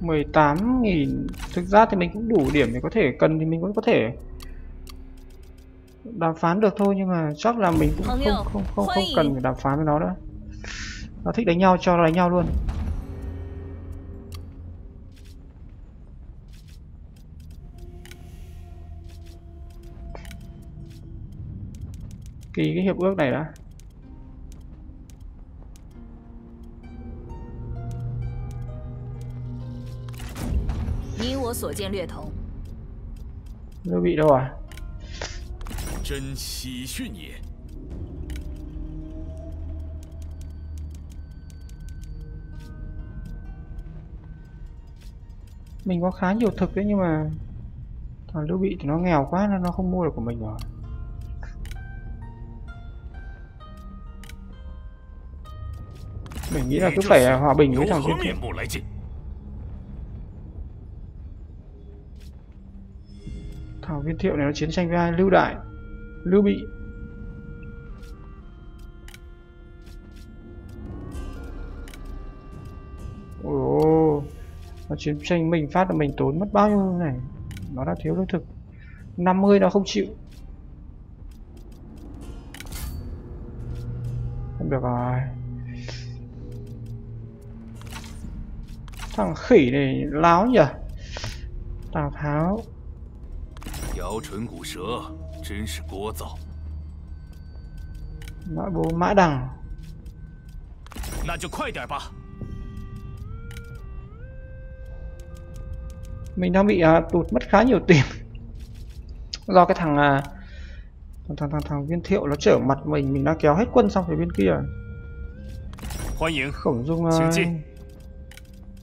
Speaker 1: 18.000 Thực ra thì mình cũng đủ điểm để có thể cần thì mình cũng có thể đàm phán được thôi nhưng mà chắc là mình cũng không không không không, không cần phải đàm phán với nó nữa. Nó thích đánh nhau cho nó đánh nhau luôn. ký cái hiệp ước này đã. Lưu bị đâu à?
Speaker 5: Chân xí xuyên nhỉ?
Speaker 1: Mình có khá nhiều thực đấy nhưng mà Thằng Lưu Bị thì nó nghèo quá nên nó không mua được của mình rồi. mình nghĩ là cứ phải hòa bình với thằng chiến thiệu thằng viên thiệu này nó chiến tranh với ai? Lưu đại lưu bị. Ồ nó chiến tranh mình phát là mình tốn mất bao nhiêu này? Nó đã thiếu lương thực. 50 nó không chịu. Không được rồi. Thằng khỉ này láo nhỉ? Tào Tháo.
Speaker 5: Yếu chuẩn củ sớ Chính là cố dạo
Speaker 1: Mã bố mã đằng. Mình đang bị uh, tụt mất khá nhiều tiền. Do cái thằng uh, thằng, thằng thằng viên thiệu nó trở mặt mình Mình đã kéo hết quân sang phía bên kia. Khổng dung
Speaker 2: uh,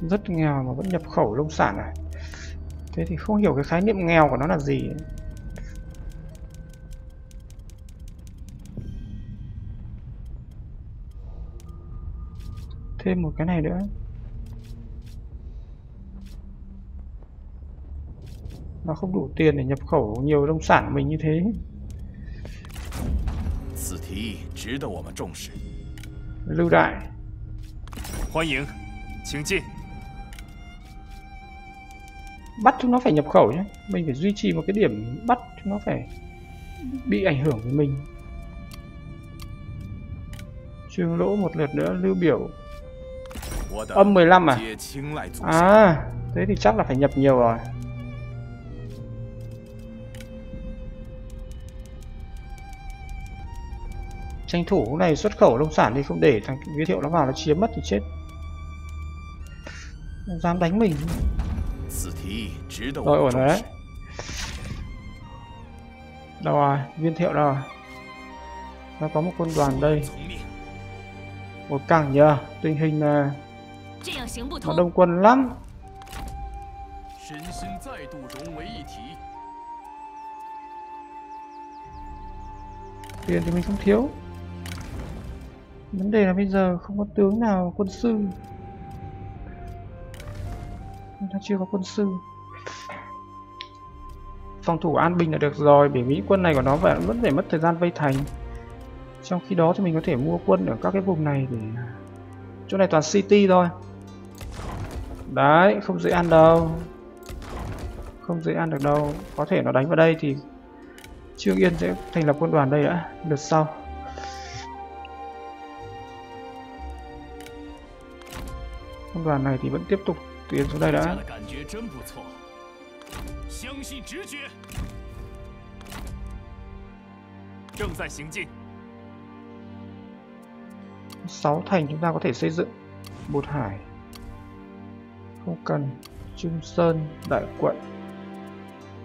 Speaker 1: Rất nghèo mà vẫn nhập khẩu nông sản à Thế thì không hiểu cái khái niệm nghèo của nó là gì Thêm một cái này nữa Nó không đủ tiền để nhập khẩu nhiều nông sản của mình như thế
Speaker 5: 此提议值得我们重视。
Speaker 1: Lưu đại
Speaker 2: 欢迎，请进。
Speaker 1: bắt chúng nó phải nhập khẩu nhé mình phải duy trì một cái điểm bắt chúng nó phải bị ảnh hưởng của mình. Trương lỗ một lượt nữa, lưu biểu. Âm 15 à? À thế thì chắc là phải nhập nhiều rồi. Tranh thủ cái này xuất khẩu nông sản thì không để thằng giới thiệu nó vào nó chiếm mất thì chết. Dám đánh mình rồi ổn đấy. Đâu rồi, viên thiệu đâu rồi? Nó có một quân đoàn đây. Một cảng nhờ, tình hình là Nó đông quân lắm. Tiền thì mình không thiếu. Vấn đề là bây giờ không có tướng nào quân sư. Nó chưa có quân sư phòng thủ an bình là được rồi, Bởi mỹ quân này của nó vẫn vẫn phải mất thời gian vây thành. Trong khi đó thì mình có thể mua quân ở các cái vùng này để à, chỗ này toàn city thôi. Đấy, không dễ ăn đâu. Không dễ ăn được đâu. Có thể nó đánh vào đây thì trương yên sẽ thành lập quân đoàn đây đã, lượt sau. Quân đoàn này thì vẫn tiếp tục tiến xuống đây đã.
Speaker 2: 相信直觉。正在行进，
Speaker 1: sáu thành chúng ta có thể xây dựng bột hải không cần trung sơn đại quận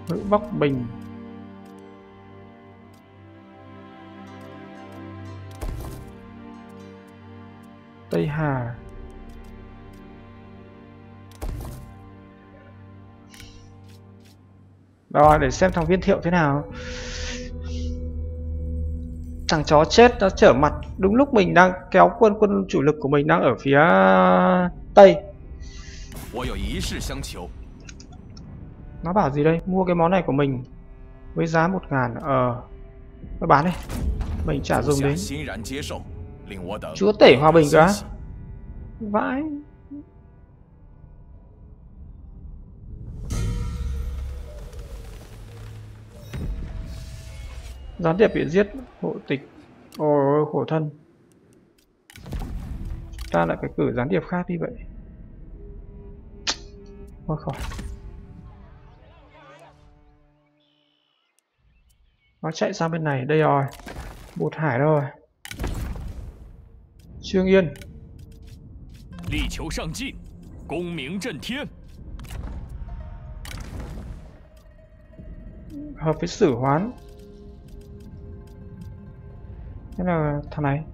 Speaker 1: ngữ bắc bình tây hà Rồi để xem thằng viên thiệu thế nào. Thằng chó chết nó trở mặt Đúng lúc mình đang kéo quân quân chủ lực của mình đang ở phía Tây. Nó bảo gì đây? Mua cái món này của mình Với giá một ngàn Ờ Nó bán đi. Mình
Speaker 5: trả
Speaker 1: dùng đến. Chúa tể hòa bình
Speaker 5: cả
Speaker 1: Vãi. gián điệp bị giết hộ tịch. Ôi ôi khổ thân. Ta lại phải cử gián điệp khác đi vậy. Ôi khỏi. Nó chạy sang bên này đây rồi. Bột hải đâu rồi? Trương yên.
Speaker 2: Lý cầu công minh trần thiên.
Speaker 1: Hợp với sử hoán thế là thằng này.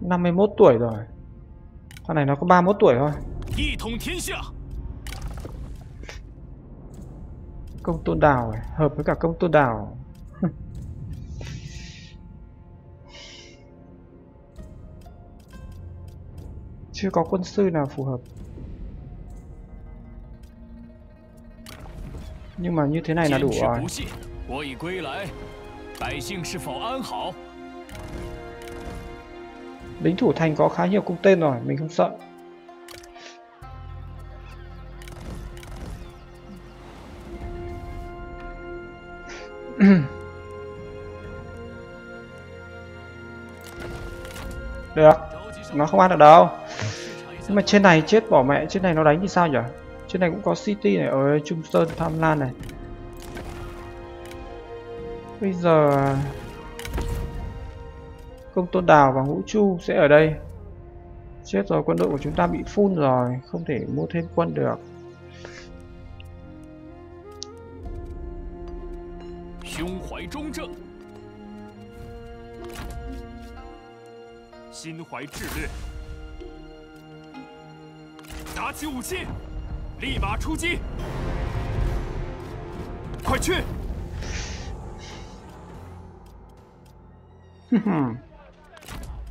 Speaker 1: Năm mươi một tuổi rồi. Thằng này nó có ba 31 tuổi thôi. Công tôn đào này Hợp với cả công tôn đào. chưa có quân sư nào phù hợp. Nhưng mà như thế này là đủ rồi. lính thủ thành có khá nhiều cung tên rồi mình không sợ. Được nó không ăn được đâu nhưng mà trên này chết bỏ mẹ, trên này nó đánh thì sao nhỉ? Trên này cũng có city này, ở trung sơn, tham lan này. Bây giờ, công tôn đào và ngũ chu sẽ ở đây. Chết rồi, quân đội của chúng ta bị phun rồi, không thể mua thêm quân được.
Speaker 2: Xin hoài 智略。拿起武器，立马出击！快去！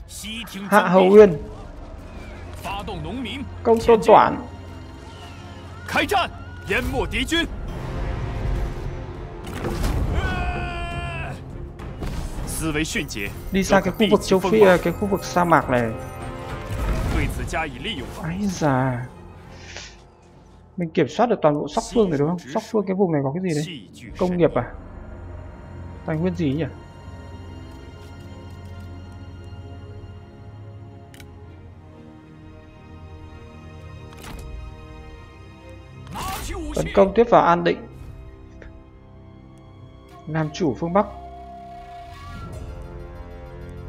Speaker 2: 西挺
Speaker 1: Hạ
Speaker 2: 总
Speaker 1: Hầu
Speaker 2: 兵，
Speaker 1: Uyên,
Speaker 2: 发动农民，
Speaker 1: Công
Speaker 2: 前
Speaker 1: Tôn
Speaker 2: 进
Speaker 1: Toản
Speaker 2: 开战，淹没敌军。呃思维迅捷，
Speaker 1: Đi sang cái khu vực châu Phi, à, cái khu vực sa mạc này
Speaker 2: 对此加以利用吧。
Speaker 1: Ái già mình kiểm soát được toàn bộ sóc phương rồi đúng không? Sóc phương cái vùng này có cái gì đấy? Công nghiệp à? Tài nguyên gì nhỉ? Tấn công tiếp vào an định Làm chủ phương Bắc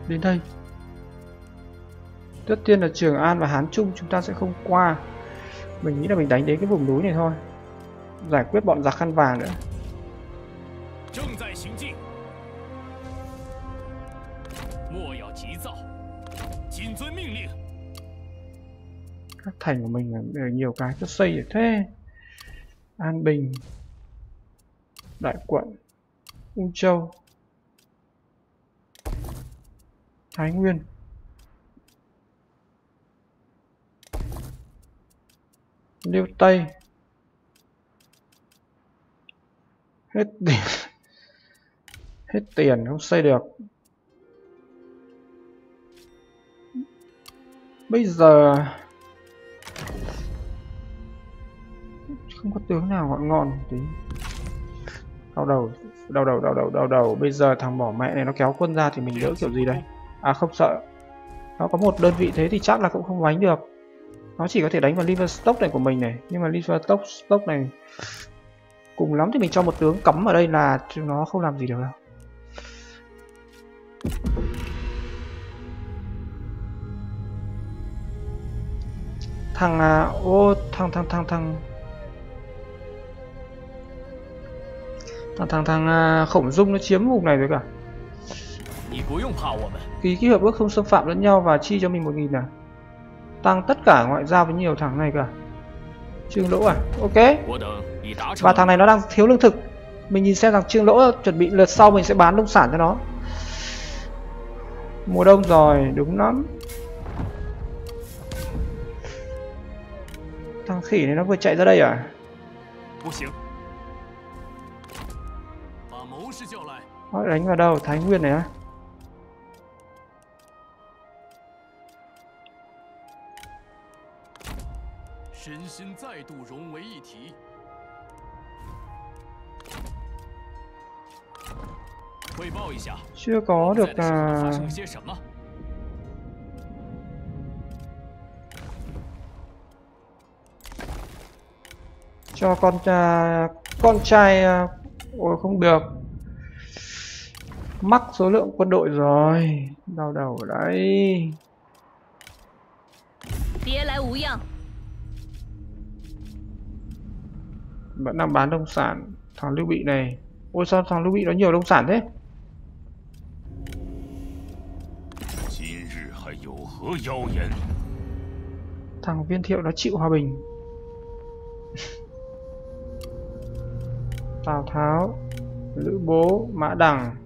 Speaker 1: Đến đây Tất tiên là Trường An và Hán Trung, chúng ta sẽ không qua mình nghĩ là mình đánh đến cái vùng núi này thôi. Giải quyết bọn giặc khăn vàng nữa. Các thành của mình là nhiều cái cứ xây để thế. An bình đại quận u châu thái nguyên. Liêu Tây. Hết tiền. Hết tiền không xây được. Bây giờ không có tướng nào gọi ngon tí. Đau đầu đau đầu đau đầu đau đầu. Bây giờ thằng bỏ mẹ này nó kéo quân ra thì mình đỡ kiểu gì đây? À không sợ. Nó có một đơn vị thế thì chắc là cũng không đánh được nó chỉ có thể đánh vào liver stock này của mình này. Nhưng mà liver stock stock này cùng lắm thì mình cho một tướng cấm ở đây là nó không làm gì được đâu. Thằng à, ô thằng thằng thằng thằng. Thằng thằng thằng à, khổng dung nó chiếm vùng này rồi cả. Ký, ký hợp ước không xâm phạm lẫn nhau và chi cho mình một nghìn à? tăng tất cả ngoại giao với nhiều thằng này cả trương lỗ à ok và thằng này nó đang thiếu lương thực mình nhìn xem rằng trương lỗ chuẩn bị lượt sau mình sẽ bán nông sản cho nó mùa đông rồi, đúng lắm thằng khỉ này nó vừa chạy ra đây à nó đánh vào đâu? Thái Nguyên này á?
Speaker 2: À? 心再度融为一体。汇报一下，
Speaker 1: chưa có
Speaker 2: 在
Speaker 1: được
Speaker 2: 的时候
Speaker 1: à,
Speaker 2: 发生了些什么？
Speaker 1: cho con à, con trai à, ôi không được mắc số lượng quân đội rồi đau đầu ở đấy vẫn đang bán nông sản thằng lưu bị này. Ôi, sao thằng lưu bị nó nhiều nông sản thế? Thằng viên thiệu nó chịu hòa bình. Tào tháo, lữ bố, mã đằng.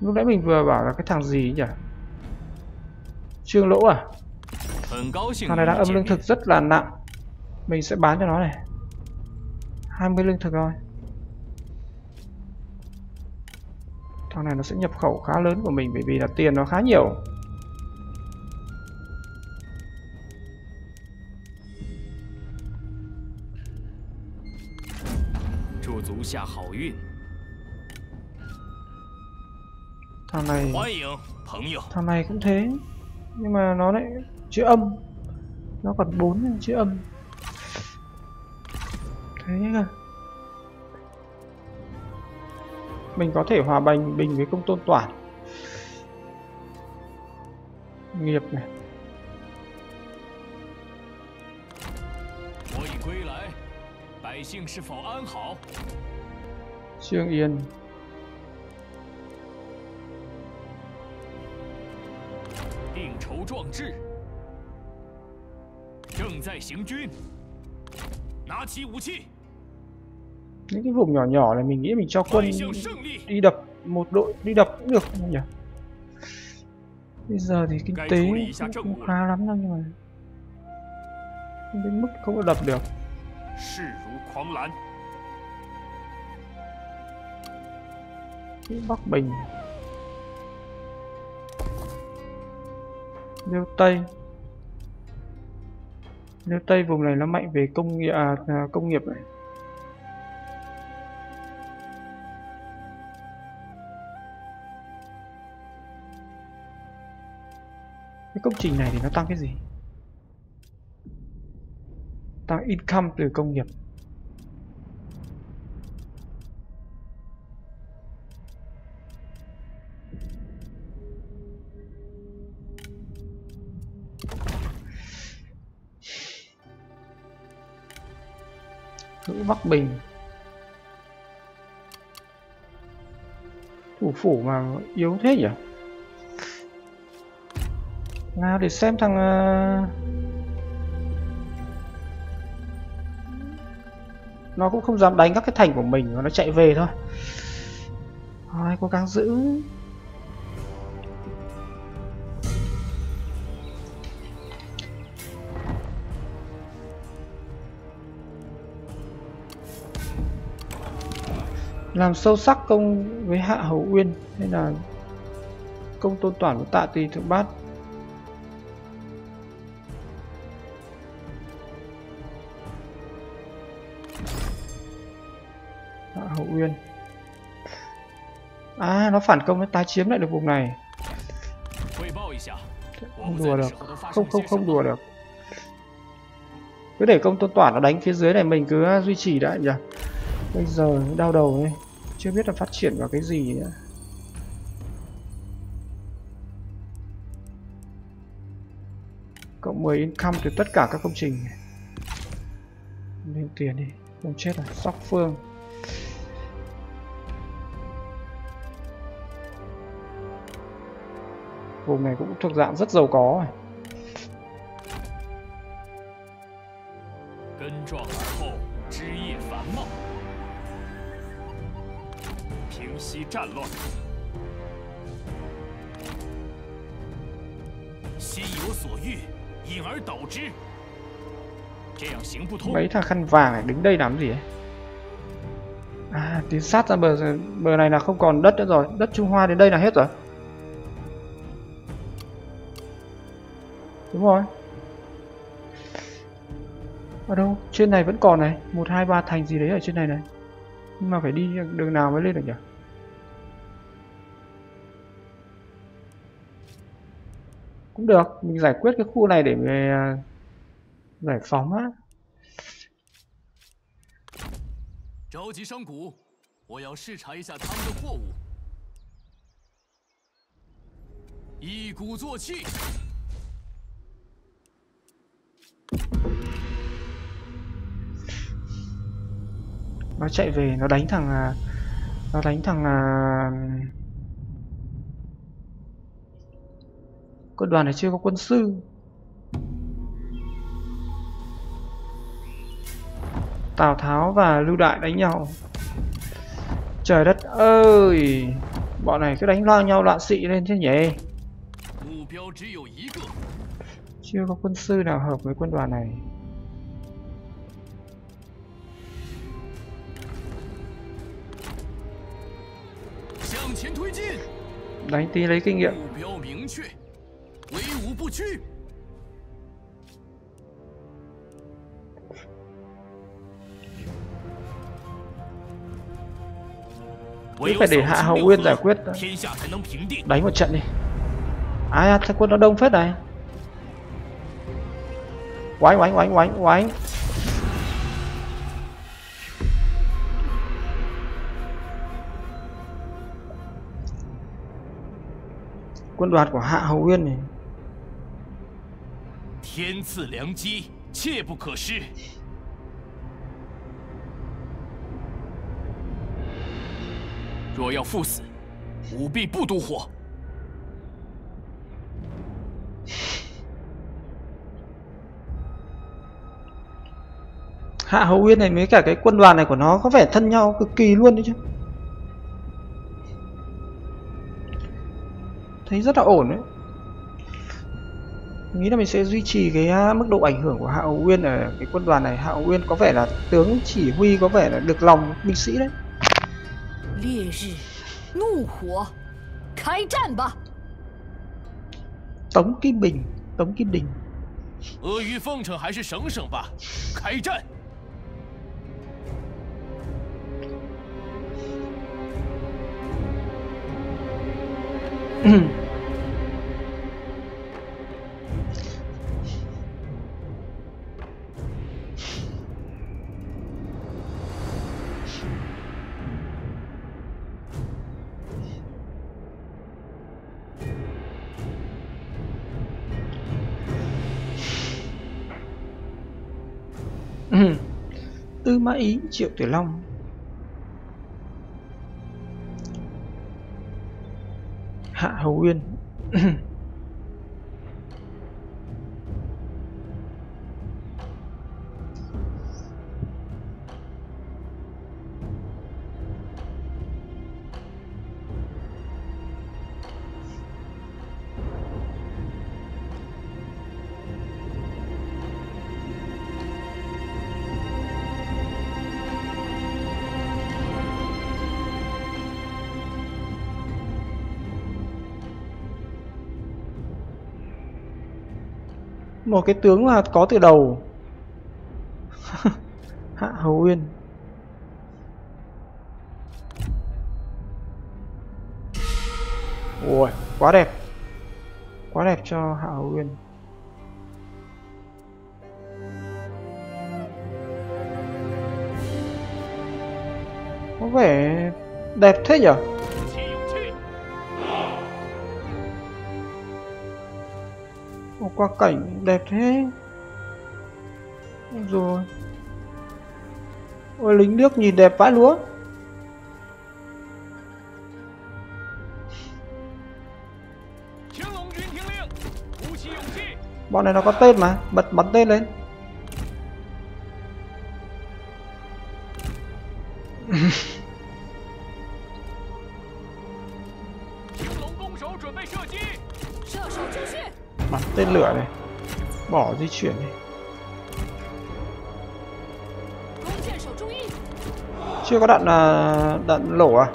Speaker 1: lúc nãy mình vừa bảo là cái thằng gì nhỉ trương lỗ à
Speaker 2: 很高兴与
Speaker 1: thằng này đang
Speaker 2: 你
Speaker 1: âm
Speaker 2: 见
Speaker 1: lương
Speaker 2: 面
Speaker 1: thực。rất là nặng mình sẽ bán cho nó này 20 lương thực thôi thằng này nó sẽ nhập khẩu khá lớn của mình bởi vì là tiền nó khá nhiều
Speaker 2: 祝足下好运，
Speaker 1: thằng này thằng này cũng thế. Nhưng mà nó lại chữ âm. Nó còn bốn chữ âm. Thế cơ mình có thể hòa bình bình với công tôn toàn. Nghiệp này. Trương Yên.
Speaker 2: 定筹壮志，正在行军。拿起武器，
Speaker 1: những cái vùng nhỏ nhỏ này mình nghĩ mình cho quân
Speaker 2: 迈向胜利。
Speaker 1: đi đập một đội đi đập cũng được không nhỉ bây giờ thì kinh
Speaker 2: Cái
Speaker 1: tế
Speaker 2: chú ý xa
Speaker 1: cũng
Speaker 2: trận
Speaker 1: không
Speaker 2: của
Speaker 1: khá lắm đâu nhưng mà không đến mức không có đập được
Speaker 2: 势如狂澜，
Speaker 1: Cái Bắc Bình Liêu Tây Liêu Tây vùng này nó mạnh về công nghiệp à, à, công nghiệp này. Cái công trình này thì nó tăng cái gì? Tăng income từ công nghiệp. Ngữ Bắc Bình Thủ phủ mà yếu thế nhỉ? Nào để xem thằng ờ, Nó cũng không dám đánh các cái thành của mình, mà nó chạy về thôi. Thôi, cố gắng giữ. làm sâu sắc công với hạ hầu uyên hay là công tôn toàn với tạ tùy thượng bát? Hạ hầu uyên. À nó phản công nó tái chiếm lại được vùng này. Không đùa được. Không không không đùa được. Cứ để công tôn toàn nó đánh phía dưới này, mình cứ duy trì đã, nhỉ? Bây giờ đau đầu ấy chưa biết là phát triển vào cái gì nữa. Cộng 10 income từ tất cả các công trình. Lên tiền đi, không chết rồi sóc phương. Vùng này cũng thuộc dạng rất giàu có
Speaker 2: à. rồi 平息战乱，心有所欲，因而导之，这样行不通。
Speaker 1: mấy thằng khăn vàng này đứng đây làm gì ấy à tiến sát ra bờ bờ này là không còn đất nữa rồi đất trung hoa đến đây là hết rồi đúng rồi ở đâu trên này vẫn còn này một hai ba thành gì đấy ở trên này này nhưng mà phải đi đường nào mới lên được nhỉ cũng được. Mình giải quyết cái khu này để về à, giải phóng á. Nó chạy về, nó đánh thằng à, nó đánh thằng à, quân đoàn này chưa có quân sư. Tào Tháo và Lưu Đại đánh nhau. Trời đất ơi! Bọn này cứ đánh loang nhau loạn xị lên thế nhỉ? Chưa có quân sư nào hợp với quân đoàn này. Đánh tí lấy kinh nghiệm. Cứ phải để Hạ Hậu Uyên giải quyết Đánh một trận đi. Ai à, quân nó đông phết này. Oánh oánh oánh oánh oánh. Quân đoàn của Hạ Hậu Uyên này
Speaker 2: 天赐良机，切不可失。若要赴死，务必不独火。
Speaker 1: Hạ Hậu Uyên này với cả cái quân đoàn này của nó có vẻ thân nhau cực kỳ luôn đấy chứ Thấy rất là ổn đấy Nghĩ là mình sẽ duy trì cái à, mức độ ảnh hưởng của Hạ Hậu Uyên ở cái quân đoàn này Hạ Hậu Uyên có vẻ là tướng chỉ huy có vẻ là được lòng binh sĩ đấy
Speaker 3: 烈日怒火，开战吧！
Speaker 1: Tống Kim Bình, Tống Kim Đình.
Speaker 2: 阿谀奉承还是省省吧，开战！
Speaker 1: Mã Ý, Triệu Tử Long. Hạ Hầu Uyên. một cái tướng mà có từ đầu. Hạ hầu uyên. Ui quá đẹp. Quá đẹp cho hạ hầu uyên. Có vẻ đẹp thế nhỉ quang cảnh đẹp thế. Rồi. Ôi lính nước nhìn đẹp vãi lúa. Bọn này nó có tên mà bật bắn tên lên di chuyển đi. Chưa có đạn là đạn lổ à?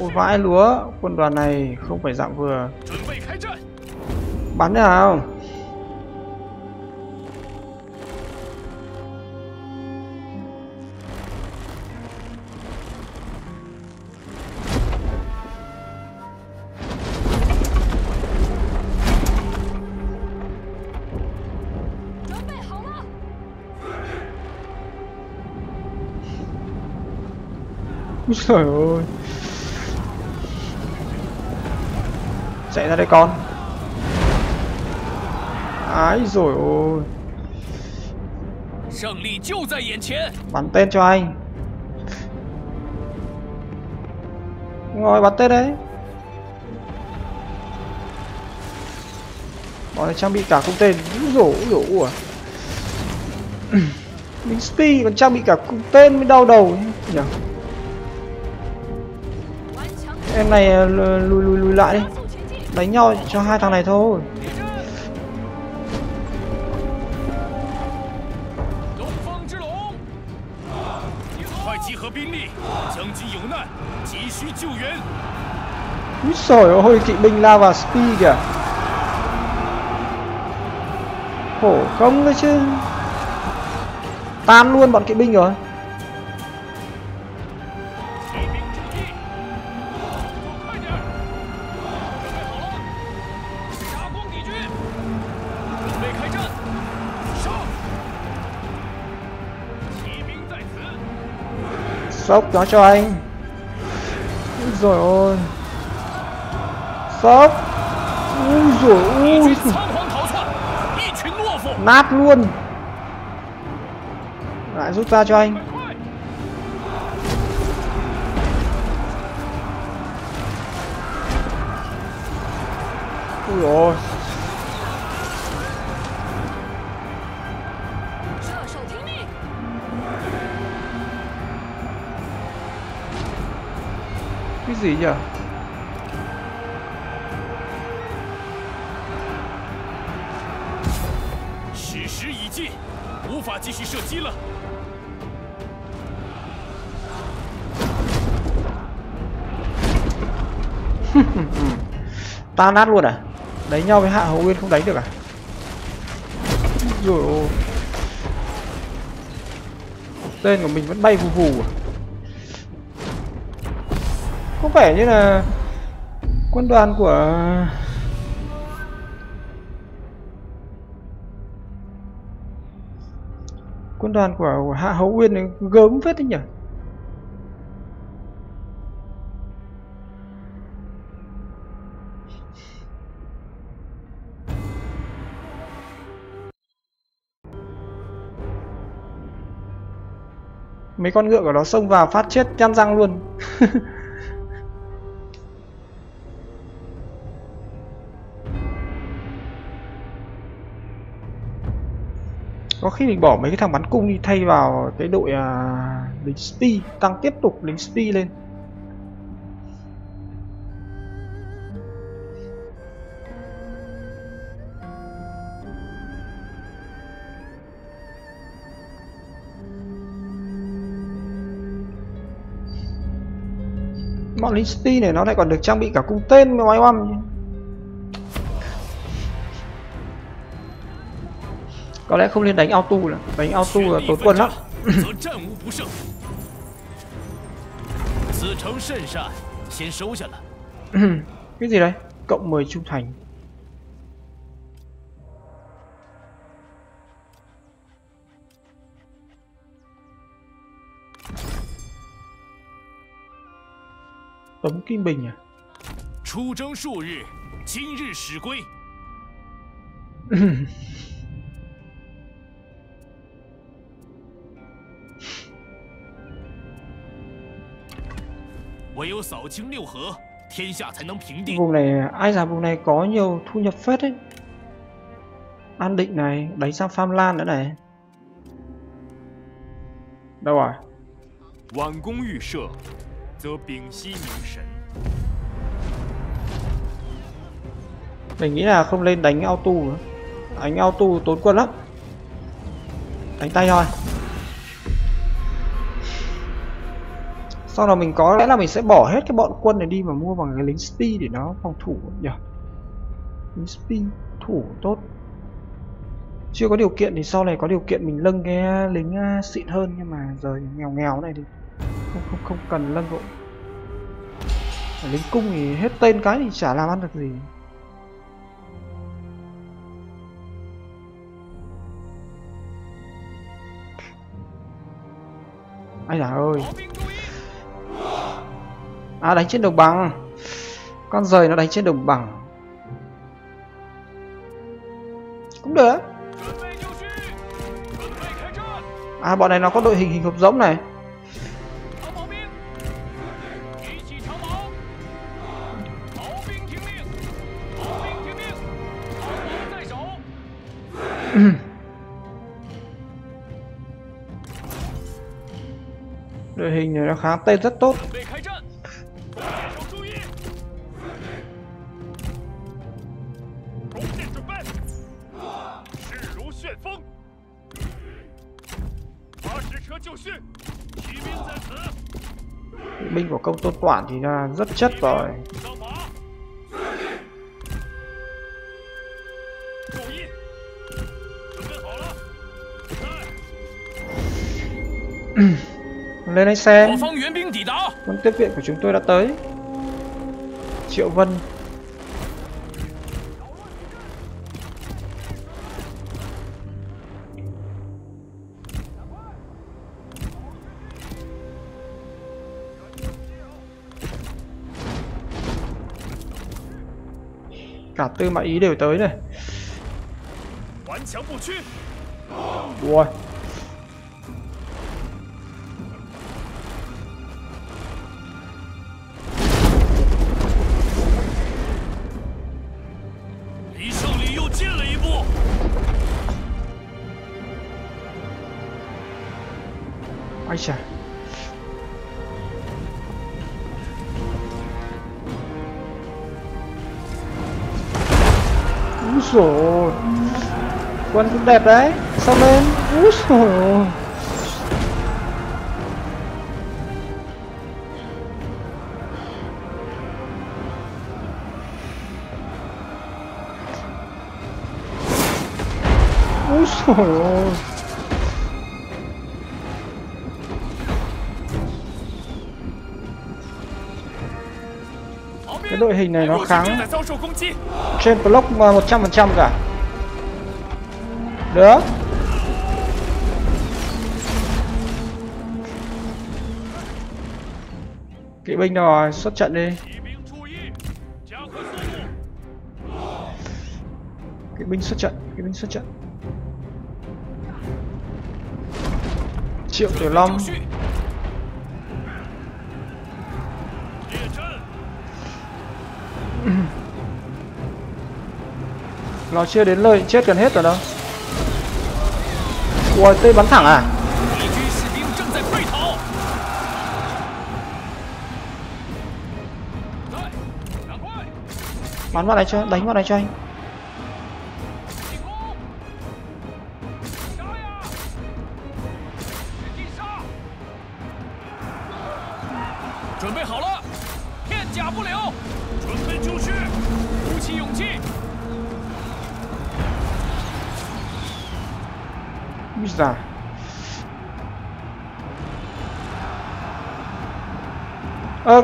Speaker 1: Ôi, vãi lúa, quân đoàn này không phải dạng vừa. Bắn nào? trời ơi. Chạy ra đây con. Ái rồi ôi. Bắn tên cho anh. Ngồi bắn tên đấy. Bọn này trang bị cả cung tên. Rổ rổ à mình speed còn trang bị cả cung tên mới đau đầu nhỉ? em này ờ, lùi lùi lùi lại đi. Đánh nhau cho hai thằng này thôi. Úi sồi ôi kỵ binh lao vào speed kìa. Khổ công đấy chứ. Tan luôn bọn kỵ binh rồi. sốc nó cho anh. Rồi ôi sốc. Ui rồi ui nát luôn. Lại rút ra cho anh. Ui rồi gì nhỉ? Ta nát luôn à? Đánh nhau với hạ hậu nguyên không đánh được à? Rồi tên của mình vẫn bay vù vù à? Có vẻ như là quân đoàn của quân đoàn của, của hạ hậu nguyên này gớm phết đấy nhỉ? Mấy con ngựa của nó xông vào phát chết nhăn răng luôn. có khi mình bỏ mấy cái thằng bắn cung đi thay vào cái đội à, lính spi tăng tiếp tục lính spi lên. Bọn lính spi này nó lại còn được trang bị cả cung tên với máy bom có lẽ không nên đánh auto nữa đánh auto là tốn quân lắm. Cái gì đây? Cộng 10 trung thành. Tống kim bình à?
Speaker 2: 唯有扫清六合，天下才能平定。
Speaker 1: vùng này ai rằng vùng này có nhiều thu nhập phết đấy an định này đánh sang farm lan nữa này đâu rồi
Speaker 2: 挽弓欲射，则屏息凝神。
Speaker 1: mình nghĩ là không lên đánh auto nữa đánh auto tốn quân lắm đánh tay thôi sau đó mình có, lẽ là mình sẽ bỏ hết cái bọn quân này đi mà mua bằng cái lính speed để nó phòng thủ nhỉ? Lính speed thủ tốt. Chưa có điều kiện thì sau này có điều kiện mình lâng cái lính xịn hơn, nhưng mà giờ nghèo nghèo này thì không không không cần lâng vội. Lính cung thì hết tên cái thì chả làm ăn được gì. Ai là ơi à đánh trên đồng bằng. Con rời nó đánh trên đồng bằng. Cũng được. À bọn này nó có đội hình hình hộp giống này.
Speaker 2: Mm-hmm.
Speaker 1: đội hình này nó khá tây rất tốt. Binh của công tôn quản thì là rất chất rồi.
Speaker 2: Mm
Speaker 1: lên
Speaker 2: đây xem.
Speaker 1: Quân tiếp viện của chúng tôi đã tới. Triệu vân. Cả tư mã ý đều tới này. Ui. quân cũng đẹp đấy. Sao lên? Út Oh. Cái đội hình này nó kháng trên block 100% cả. Được. Kỵ binh đâu rồi, xuất trận đi. Kỵ binh xuất trận, kỵ binh xuất trận. Triệu
Speaker 2: Tiểu
Speaker 1: Long. Nó chưa đến nơi chết gần hết rồi đâu. Ui, tôi bắn thẳng à? Bắn vào này cho, đánh vào này cho anh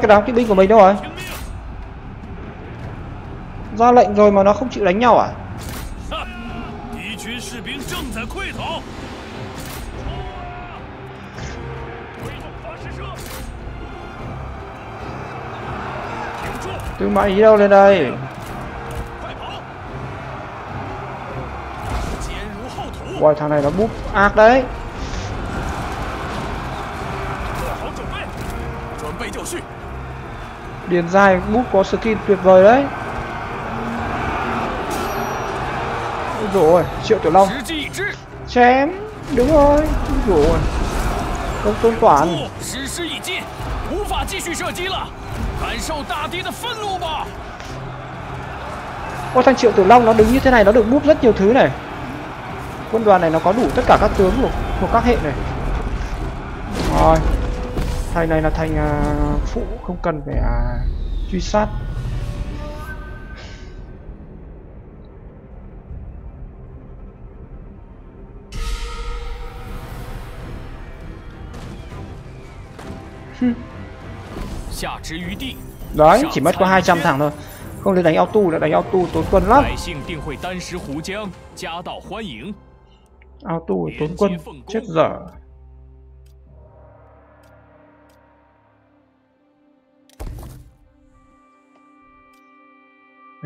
Speaker 1: cái đám kỵ binh của mình đâu rồi? Ra lệnh rồi mà nó không chịu đánh nhau à? Tư mã ý đâu lên đây? Ôi thằng này nó búp ác đấy. điền dài bút có skin tuyệt vời đấy. Ôi dồi triệu tiểu long. Chém, đúng rồi. Ôi dồi Không tôn quản Ôi thằng triệu tiểu long nó đứng như thế này Nó được bút rất nhiều thứ này. Quân đoàn này nó có đủ tất cả các tướng của, của các hệ này. Rồi thanh này là thành uh, à, phụ không cần phải uh, truy sát. Đấy, chỉ mất có 200 thằng thôi. Không nên đánh auto đã đánh auto tốn quân lắm. Auto tốn quân, chết dở.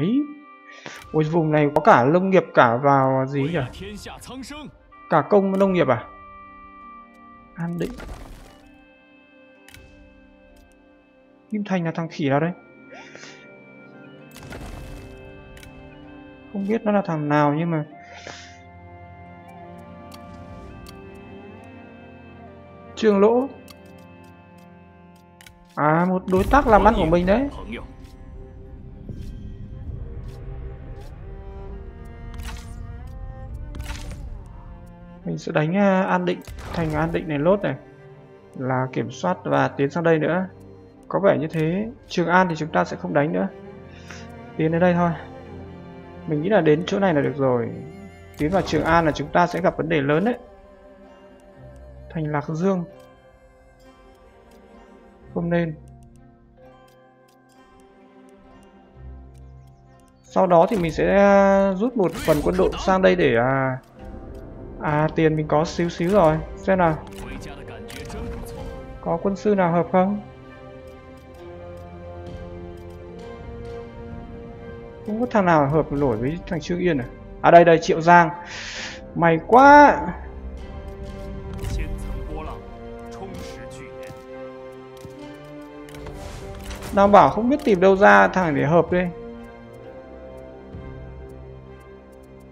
Speaker 1: ấy ôi, vùng này có cả nông nghiệp cả vào gì nhỉ? Cả công nông nghiệp à? An định. Kim thành là thằng khỉ nào đấy không biết nó là thằng nào nhưng mà trương lỗ. À một đối tác làm ăn của mình đấy. Mình sẽ đánh à, an định Thành an định này lốt này. Là kiểm soát và tiến sang đây nữa. Có vẻ như thế. Trường An thì chúng ta sẽ không đánh nữa. Tiến đến đây thôi. Mình nghĩ là đến chỗ này là được rồi. Tiến vào Trường An là chúng ta sẽ gặp vấn đề lớn đấy. Thành Lạc Dương. Không nên. Sau đó thì mình sẽ à, rút một phần quân đội sang đây để à, À tiền mình có xíu xíu rồi. Xem nào. Có quân sư nào hợp không? Không có thằng nào hợp nổi với thằng Trương Yên à? À đây đây, Triệu Giang. Mày quá. Đang bảo không biết tìm đâu ra thằng để hợp đi.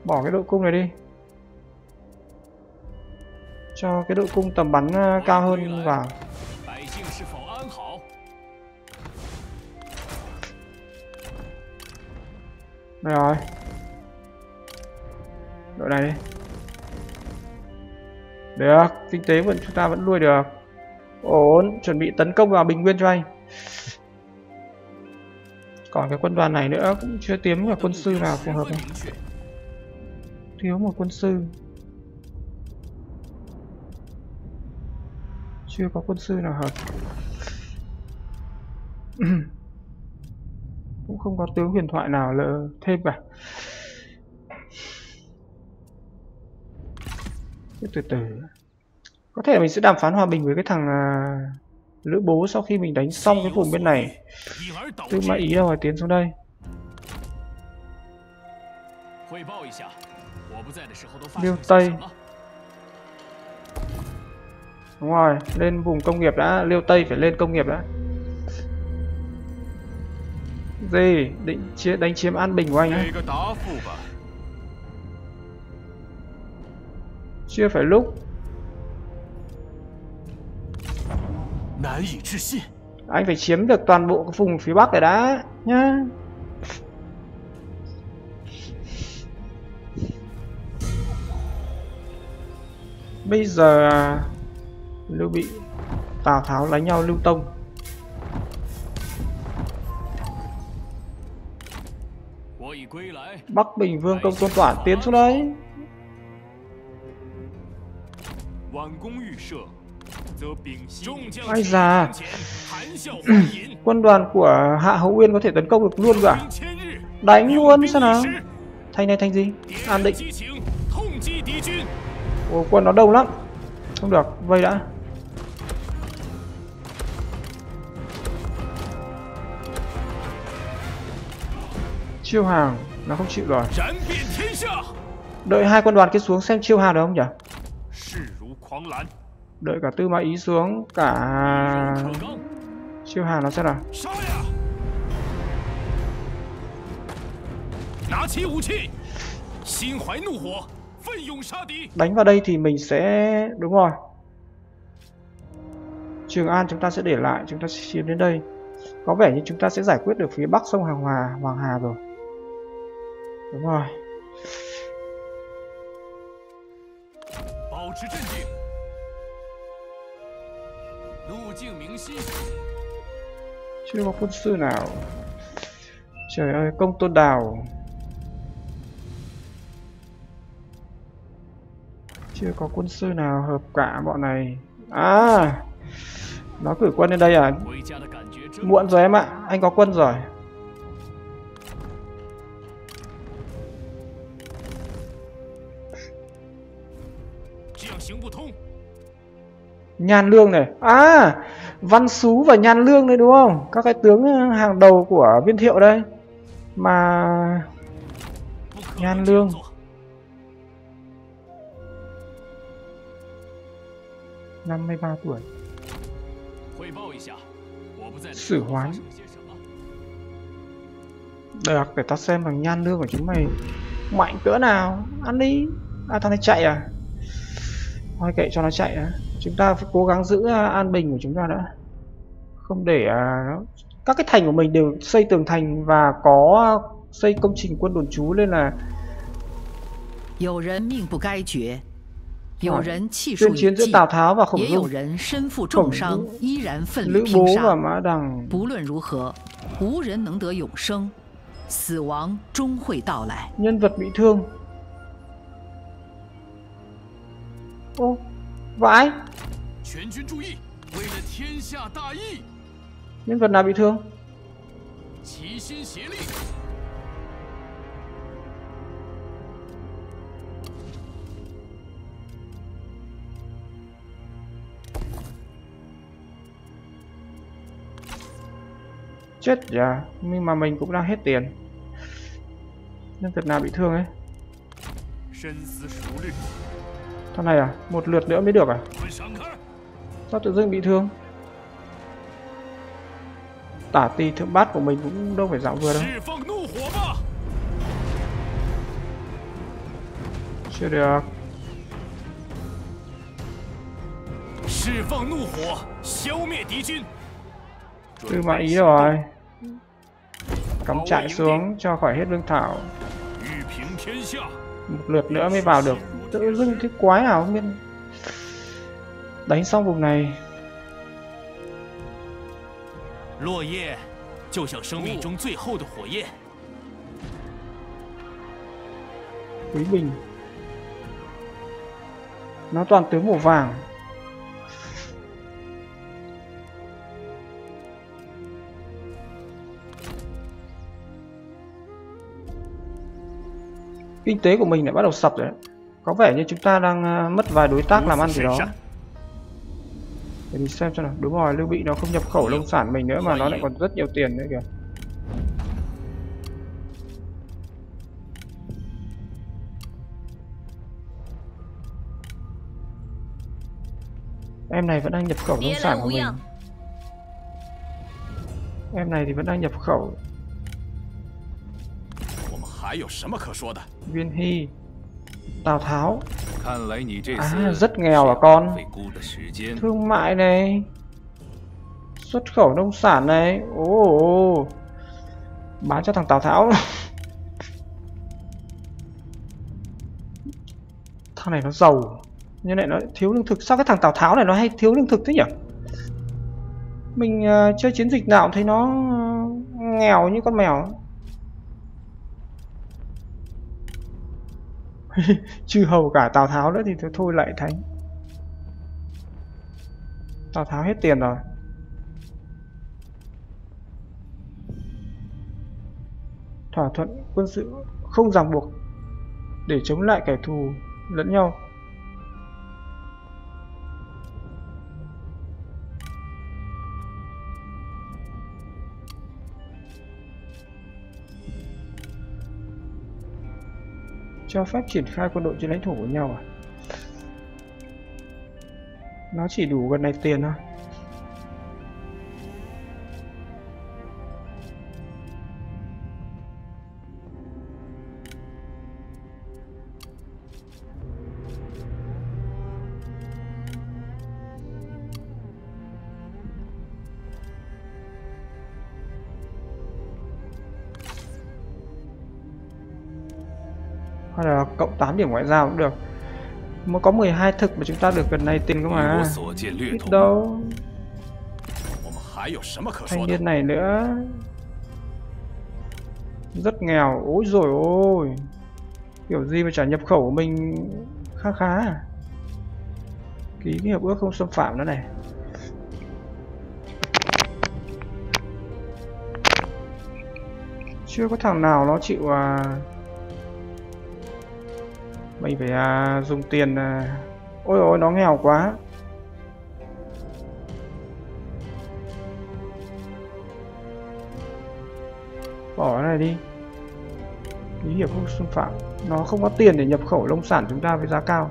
Speaker 1: Bỏ cái đội cung này đi cho cái độ cung tầm bắn à, cao hơn vào Đây rồi. Đội này đi. Được, kinh tế vẫn chúng ta vẫn nuôi được. Ổn, chuẩn bị tấn công vào bình nguyên cho anh. Còn cái quân đoàn này nữa cũng chưa tiếm là quân sư nào phù hợp này. Thiếu một quân sư. chưa có quân sư nào hợp cũng không có tướng huyền thoại nào lỡ thêm cả. Cứ từ từ. Có thể mình sẽ đàm phán hòa bình với cái thằng à, lữ bố sau khi mình đánh xong cái vùng bên này. Tư mã ý đâu mà tiến xuống đây? Liêu tây đúng rồi, lên vùng công nghiệp đã, liêu tây phải lên công nghiệp đã. Gì? Định chia, đánh chiếm an bình của anh
Speaker 5: ấy
Speaker 1: chưa phải lúc. Anh phải chiếm được toàn bộ cái vùng phía bắc này đã, nhá. Bây giờ à, lưu bị tào tháo đánh nhau lưu tông. Bắc bình vương công tôn toản tiến xuống đấy ai già? Quân đoàn của hạ hậu uyên có thể tấn công được luôn cả
Speaker 2: à?
Speaker 1: đánh luôn
Speaker 2: sao
Speaker 1: nào? Thanh này thanh gì? An định. Ồ, quân nó đông lắm. Không được vây đã. chiêu hàng nó không chịu rồi. Đợi hai quân đoàn kia xuống xem chiêu hàng được không nhỉ? đợi cả tư mã ý xuống cả chiêu hàng nó
Speaker 2: sẽ là
Speaker 1: đánh vào đây thì mình sẽ đúng rồi. Trường an chúng ta sẽ để lại chúng ta sẽ chiếm đến đây. Có vẻ như chúng ta sẽ giải quyết được phía bắc sông hàng hòa hoàng hà rồi đúng rồi.
Speaker 2: Bảo trì trấn định Nụ Jing Ming Xi
Speaker 1: Chưa có quân sư nào. Trời ơi, công tôn đào. Chưa có quân sư nào hợp cả bọn này. À Nó cử quân lên đây à? Muộn rồi em ạ, anh có quân rồi. Nhan Lương này. À Văn Xú và Nhan Lương đấy, đúng không? Các cái tướng ờ, hàng đầu của viên thiệu đây. Mà Nhan Lương.
Speaker 2: Năm
Speaker 1: mươi
Speaker 2: ba tuổi. Sử
Speaker 1: hoán. Được để ta xem bằng nhan lương của chúng mày. Mạnh cỡ nào? Ăn đi. À thằng này chạy à? Thôi kệ cho nó chạy à chúng ta phải cố gắng giữ à, an bình của chúng ta đã không để à, nó các cái thành của mình đều xây tường thành và có xây công trình quân đồn trú nên là
Speaker 4: 有人命不该绝，有
Speaker 1: 啊
Speaker 4: 人气数
Speaker 1: tuyên
Speaker 4: 已
Speaker 1: chiến giữa
Speaker 4: 尽，
Speaker 1: Tào Tháo và Khổng
Speaker 4: 也有
Speaker 1: Dung
Speaker 4: 人身负重伤
Speaker 1: Khổng，
Speaker 4: 依然奋力
Speaker 1: Lữ
Speaker 4: 拼
Speaker 1: Bố và
Speaker 4: 杀。
Speaker 1: Mã Đằng
Speaker 4: 不论如何，无人能得永生，死亡终会到来。
Speaker 1: nhân vật bị thương ô vãi. Nhân vật nào bị thương? Chết già, nhưng mà mình cũng đang hết tiền. Nhân vật nào bị thương ấy? Thằng này à? Một lượt nữa mới được à? Sao tự dưng bị thương? Tả ti thượng bát của mình cũng đâu phải dạo vừa đâu. Chưa được. Tư mã ý rồi. Cắm chạy xuống cho khỏi hết lương thảo. Một lượt nữa mới vào được tự dưng cái quái nào không biết đánh xong vùng này
Speaker 2: 落叶就像生命中最后的火焰，
Speaker 1: quý bình nó toàn tướng màu vàng kinh tế của mình lại bắt đầu sập rồi đấy. có vẻ như chúng ta đang ờ, mất vài đối tác làm ăn gì đó. để mình xem cho nào. Đúng rồi lưu bị nó không nhập khẩu nông sản mình nữa mà nó lại còn rất nhiều tiền nữa kìa. Em này vẫn đang nhập khẩu nông sản của mình. Em này thì vẫn đang nhập khẩu. Viên hy. Tào Tháo. À,
Speaker 5: à
Speaker 1: rất nghèo à,
Speaker 5: à
Speaker 1: con. Thương mại này. Xuất khẩu nông sản này. Ô, oh, oh. Bán cho thằng Tào Tháo. Thằng này nó giàu. Nhưng lại nó thiếu lương thực. Sao cái thằng Tào Tháo này nó hay thiếu lương thực thế nhỉ? Mình uh, chơi chiến dịch nào thấy nó uh, Nghèo như con mèo. chư hầu cả tào tháo nữa thì thôi lại thánh. Tào Tháo hết tiền rồi. Thỏa thuận quân sự không ràng buộc Để chống lại kẻ thù lẫn nhau. Cho phép triển khai quân đội trên lãnh thổ của nhau à? Nó chỉ đủ gần này tiền thôi 8 điểm ngoại giao cũng được. Mới có 12 thực mà chúng ta được gần này tình cơ mà. Biết đâu. Thanh niên này nữa. Rất nghèo. Ôi rồi ôi. Kiểu gì mà trả nhập khẩu của mình khá khá à? ký cái hiệp ước không xâm phạm nữa này. Chưa có thằng nào nó chịu à mình phải à, dùng tiền à... Ôi ôi nó nghèo quá. Bỏ cái này đi. Lý hiệp không? Xâm phạm. Nó không có tiền để nhập khẩu nông sản chúng ta với giá cao.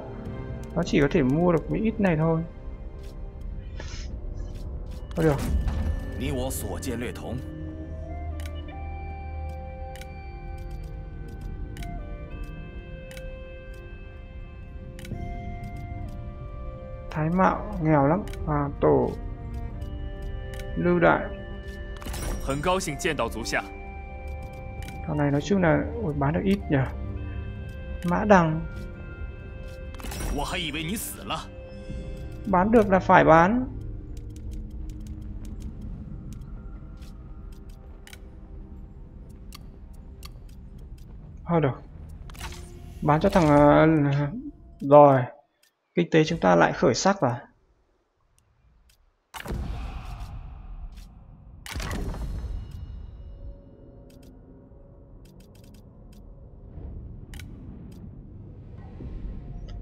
Speaker 1: Nó chỉ có thể mua được mấy ít này thôi. Thôi được thái mạo nghèo lắm và tổ lưu đại. Thằng này nói chung là ôi, bán được ít nhỉ? Mã đằng. Bán được là phải bán. Thôi được. Bán cho thằng ờ, rồi kinh tế chúng ta lại khởi sắc rồi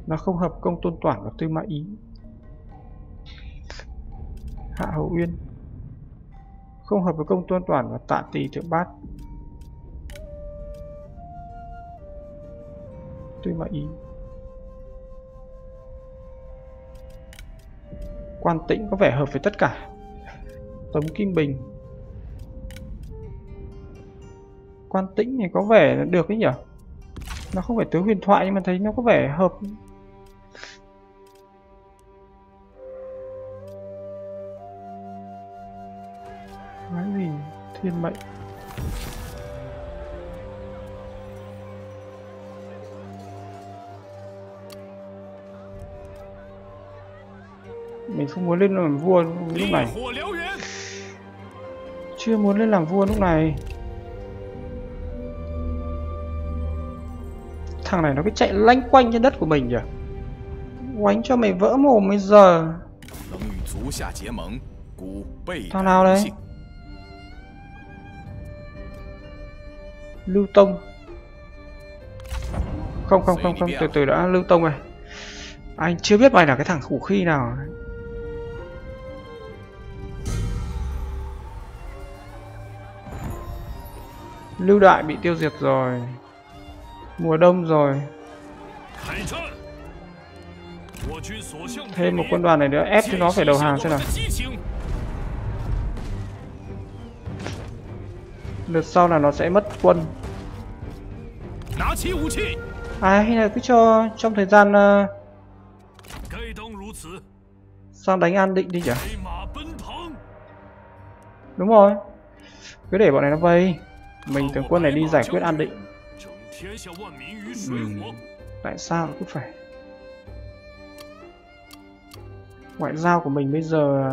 Speaker 1: nó không hợp công tôn toản và tư mã ý. Hạ hậu uyên. Không hợp với công tôn toản và tạ tỳ thượng bát. Tư mã ý. Quan tĩnh, có vẻ hợp với tất cả. Tống kim bình. Quan tĩnh thì có vẻ được ấy nhỉ? Nó không phải tướng huyền thoại nhưng mà thấy nó có vẻ hợp. Cái gì? Thiên mệnh. mình không muốn lên làm vua lúc này. Chưa muốn lên làm vua lúc này. Thằng này nó cứ chạy lanh quanh trên đất của mình nhỉ? Quánh cho mày vỡ mồm bây giờ. Thằng nào đấy? Lưu tông. Không không không không. Từ từ đã, lưu tông rồi. anh chưa biết mày là cái thằng khủ khi nào. lưu đại bị tiêu diệt rồi. Mùa đông rồi. Thêm một quân đoàn này nữa ép cho nó phải đầu hàng xem nào. Lượt sau là nó sẽ mất quân. À hay là cứ cho trong thời gian
Speaker 2: uh,
Speaker 1: sang đánh an định đi nhỉ? Đúng rồi. Cứ để bọn này nó vây mình tướng quân này đi giải quyết an định
Speaker 2: ừ.
Speaker 1: tại sao cũng phải ngoại giao của mình bây giờ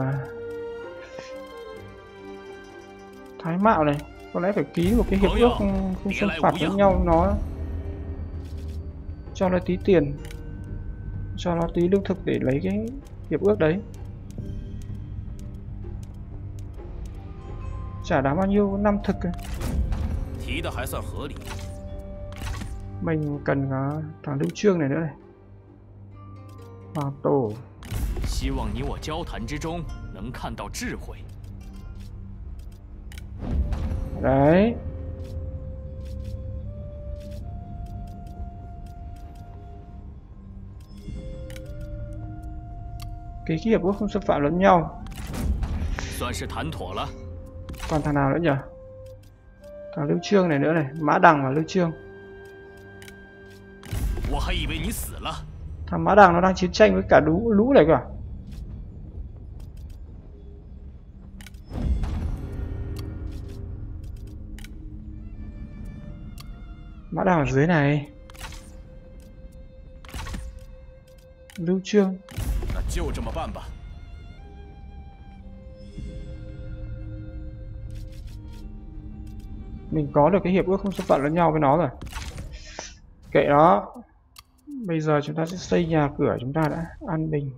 Speaker 1: thái mạo này có lẽ phải ký một cái hiệp ước ừ, không xâm phạm với nhau nó cho nó tí tiền cho nó tí lương thực để lấy cái hiệp ước đấy trả đáng bao nhiêu năm thực
Speaker 6: 提的还算合理。
Speaker 1: Mình cần uh, thằng Lưu Trương này nữa này Hoàng Tổ
Speaker 2: 希望你我交谈之中能看到智慧。
Speaker 1: Đấy Ký cái hiệp ước không xâm phạm lẫn nhau
Speaker 2: 算是谈妥了。
Speaker 1: Còn thằng nào nữa nhỉ Thằng Lưu Trương này nữa này Mã Đằng và Lưu Trương
Speaker 6: 我还以为你死了。
Speaker 1: Thằng Mã Đằng nó đang chiến tranh với cả lũ, lũ này cả Mã Đằng ở dưới này Lưu Trương
Speaker 6: 那就这么办吧。
Speaker 1: Mình có được cái hiệp ước không xâm phạm lẫn nhau với nó rồi Kệ nó Bây giờ chúng ta sẽ xây nhà cửa chúng ta đã An Bình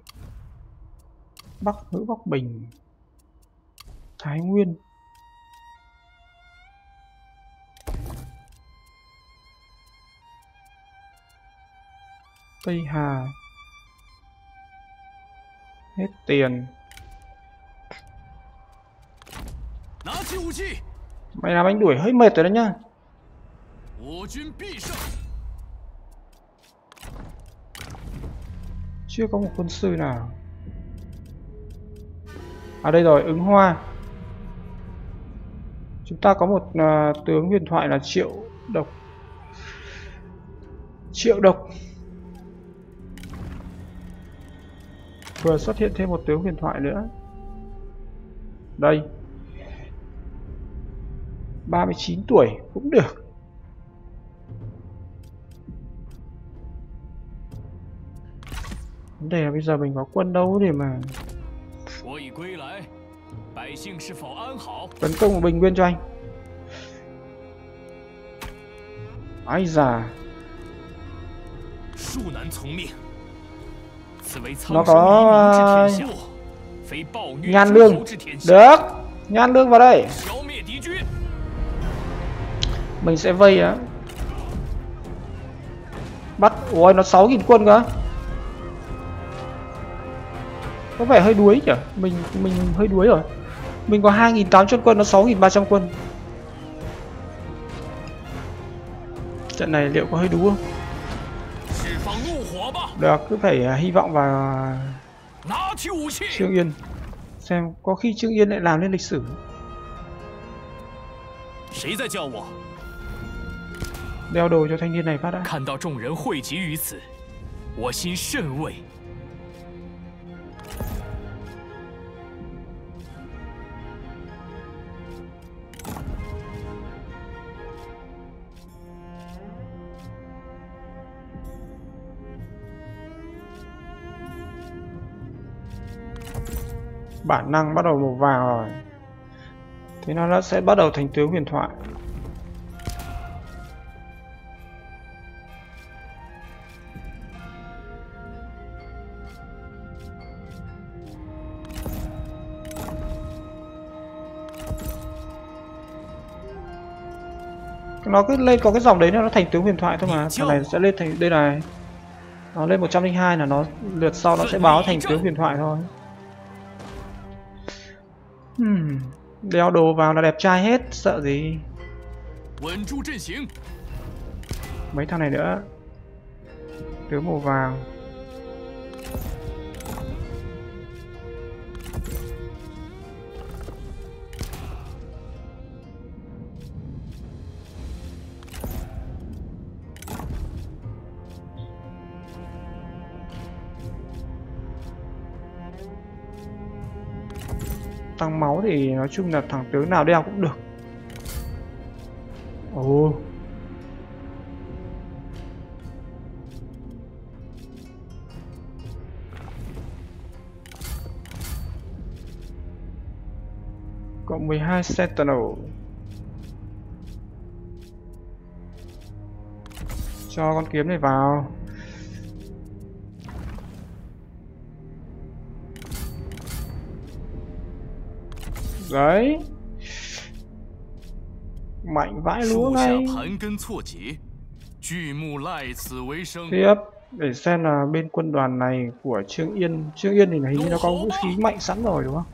Speaker 1: Bắc Hữu Bắc Bình Thái Nguyên Tây Hà Hết tiền
Speaker 6: 拿起武器，
Speaker 1: mày làm anh đuổi hơi mệt rồi đấy nhá. Chưa có một quân sư nào. À đây rồi ứng hoa. Chúng ta có một uh, tướng huyền thoại là triệu độc. Triệu độc. Vừa xuất hiện thêm một tướng huyền thoại nữa. Đây. 39 tuổi cũng được. Vấn đề là bây giờ mình có quân đâu để mà tấn công bình nguyên cho anh. Ai già. Nó có
Speaker 2: ờ,
Speaker 1: nhan lương. Được, nhan lương vào đây mình sẽ vây á. Bắt ôi nó 6.000 quân cơ. Có vẻ hơi đuối nhỉ? Mình mình hơi đuối rồi. Mình có 2.800 quân nó 6.300 quân. Trận này liệu có hơi đú không? Được cứ phải uh, hy vọng vào Trương Yên. Xem có khi Trương Yên lại làm nên lịch sử đeo đồ cho thanh niên này phát đã
Speaker 2: 看到众人汇集于此，我心甚慰。
Speaker 1: bản năng bắt đầu màu vàng rồi thế nó sẽ bắt đầu thành tướng huyền thoại nó cứ lên có cái dòng đấy nó thành tướng huyền thoại thôi mà. Thằng này sẽ lên thành đây này. Nó lên 102 là nó lượt sau nó sẽ báo thành tướng huyền thoại thôi. Hmm. đeo đồ vào là đẹp trai hết sợ gì. Mấy thằng này nữa. Tướng màu vàng. Tăng máu thì nói chung là thằng tướng nào đeo cũng được. Ồ. Cộng 12 sentinel. Cho con kiếm này vào đấy. Mạnh vãi lúa ngay. tiếp để xem là bên quân đoàn này của trương yên. Trương yên thì hình như nó có vũ khí mạnh sẵn rồi đúng không?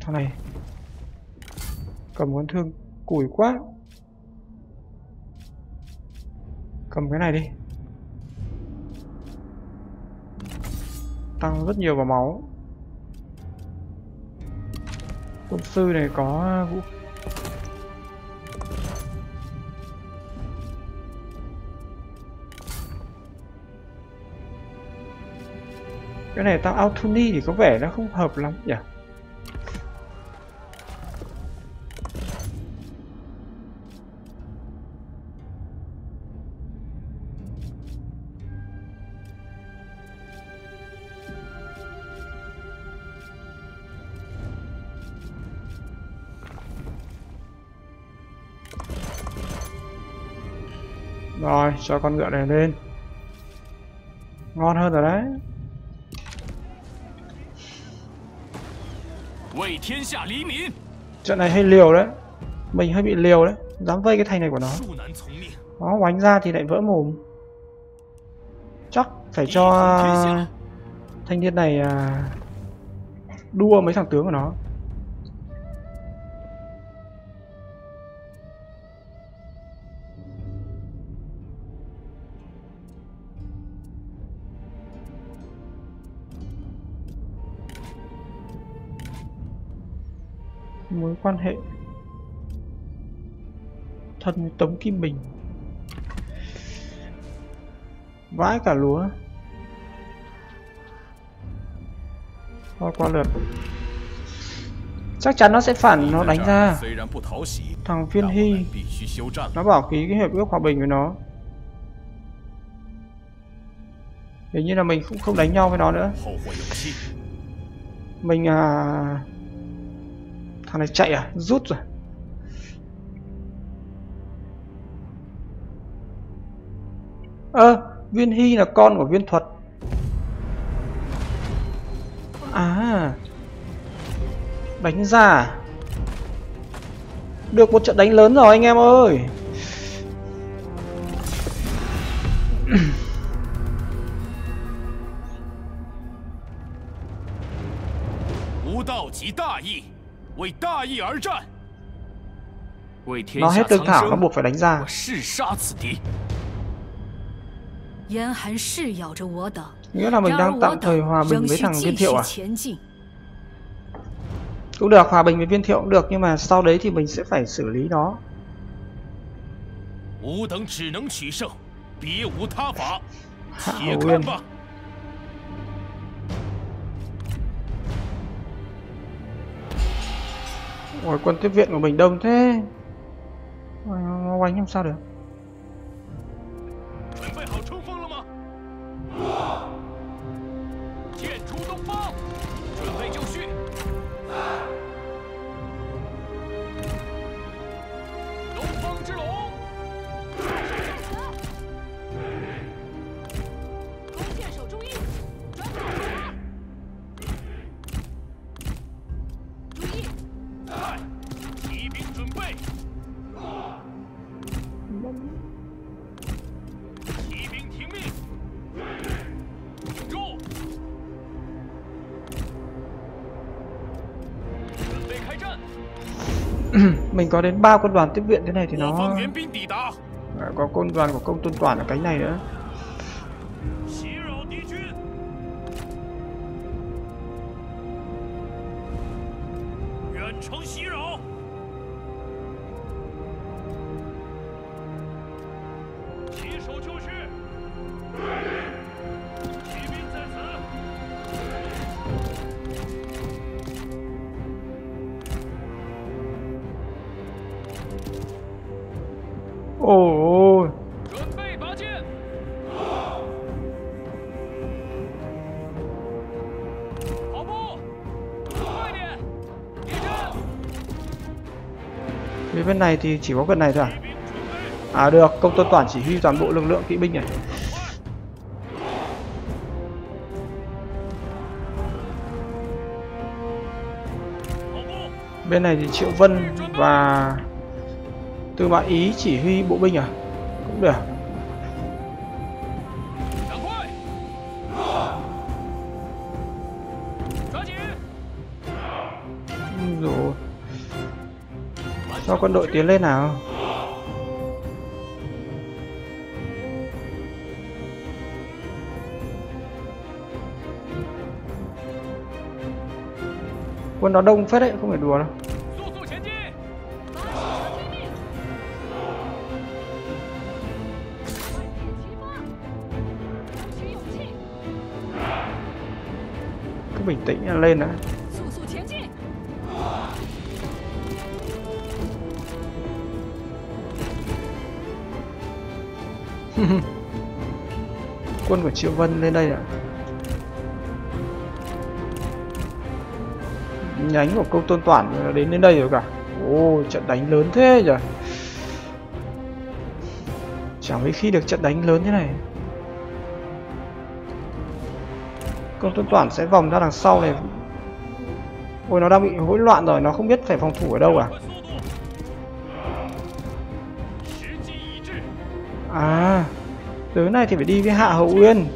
Speaker 1: Thằng này. Cầm con thương củi quá. Cầm cái này đi. Tăng rất nhiều vào máu quân sư này có à, vũ. Cái này tao Authony thì có vẻ nó không hợp lắm nhỉ? cho con ngựa này lên. Ngon hơn rồi đấy. Trận này hơi liều đấy. Mình hơi bị liều đấy. Dám vây cái thành này của nó. Nó oánh ra thì lại vỡ mồm. Chắc phải cho thanh niên này à, đua mấy thằng tướng của nó. mối quan hệ thân với Tống Kim Bình. Vãi cả lúa. Thôi qua lượt. Chắc chắn nó sẽ phản, nó đánh ra. Thằng
Speaker 6: phiên
Speaker 1: hy, nó bảo ký cái hiệp ước hòa bình với nó. Hình như là mình cũng không đánh nhau với nó nữa. Mình à thằng này chạy à? Rút rồi. Ơ à, viên hy là con của viên thuật. À. Đánh giả à? được một trận đánh lớn rồi anh em ơi.
Speaker 6: Đạo chí
Speaker 2: đại ý.
Speaker 1: Nó hết
Speaker 2: tương
Speaker 1: thảo, nó buộc phải đánh ra. Nghĩa là mình đang tạm thời hòa bình với thằng viên thiệu à? Cũng được, hòa bình với viên thiệu cũng được, nhưng mà sau đấy thì mình sẽ phải xử lý nó. Hạ Uyên Ôi quân tiếp viện của mình đông thế. Ôi, oanh không sao được. mình có đến ba quân đoàn tiếp viện thế này thì nó có quân đoàn của công tôn toàn ở cánh này nữa. bên này thì chỉ có gần này thôi à? À được, công tôn toàn chỉ huy toàn bộ lực lượng kỵ binh này. Bên này thì triệu vân và tư mã ý chỉ huy bộ binh à? Cũng được. quân đội tiến lên nào. Quân nó đông phết đấy, không phải đùa đâu. Cứ bình tĩnh lên đã. Quân của Triệu Vân lên đây ạ. Nhánh của công tôn Toản đến đến đây rồi cả. Ôi trận đánh lớn thế nhỉ? Chẳng mấy khi được trận đánh lớn thế này. Công tôn Toản sẽ vòng ra đằng sau này. Ôi, nó đang bị hỗn loạn rồi, Nó không biết phải phòng thủ ở đâu à? Tới này thì phải đi với Hạ Hậu Uyên.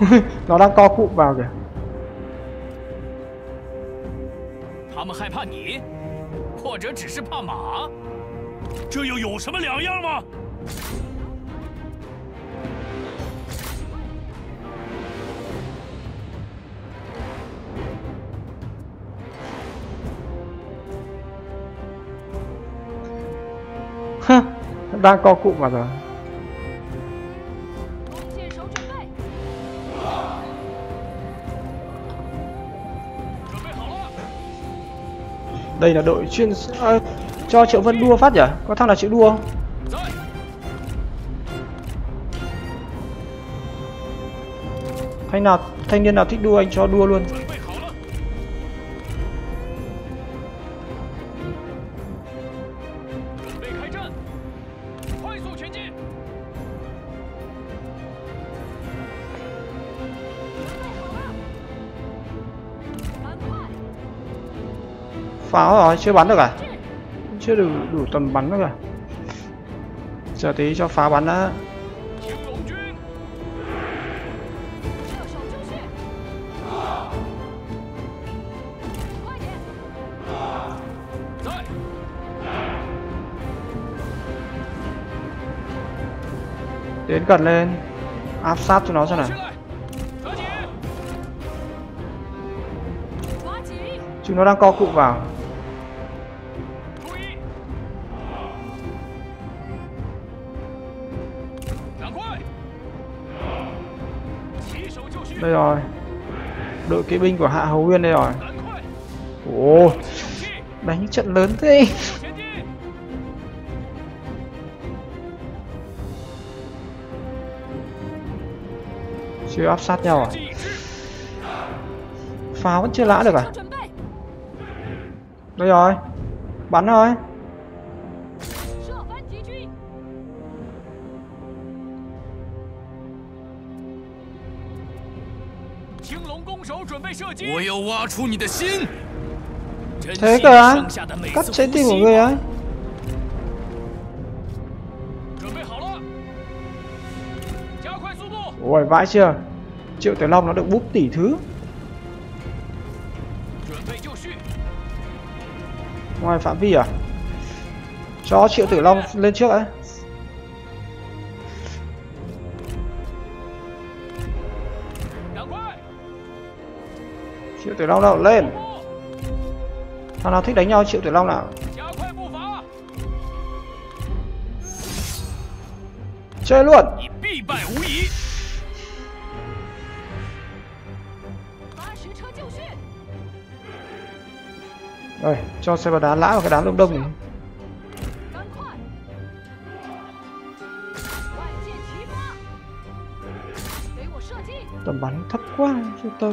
Speaker 1: Nó đang co cụm vào kìa.
Speaker 2: 怕你或者只是怕马？这又有什么两样吗？
Speaker 3: 哼拉
Speaker 2: 高过我的
Speaker 1: đây là đội chuyên à, cho triệu vân đua phát nhỉ? Có thằng nào chịu đua không? Thanh nào thanh niên nào thích đua anh cho đua luôn. pháo rồi chưa bắn được à? Chưa đủ đủ tầm bắn được à chờ tí cho pháo bắn đã. Đến gần lên. Áp sát cho nó xem nào. Chúng nó đang co cụ vào. đây rồi. Đội kỵ binh của hạ hầu nguyên đây rồi. Ồ, đánh trận lớn thế. Chưa áp sát nhau à? Pháo vẫn chưa lã được à? Đây rồi, bắn rồi. Thế cơ á Cắt trái tim của người
Speaker 2: á.
Speaker 1: Ôi vãi chưa? Triệu Tiểu Long nó được búp tỷ thứ. Ngoài phạm vi à? Cho Triệu Tử Long lên trước ấy tiểu long nào? Lên. Thằng nào thích đánh nhau chịu tiểu long nào? Chơi luôn. Rồi cho xe vào đá lã vào cái đám đông đông này. Tầm bắn thấp quá cho
Speaker 2: tớ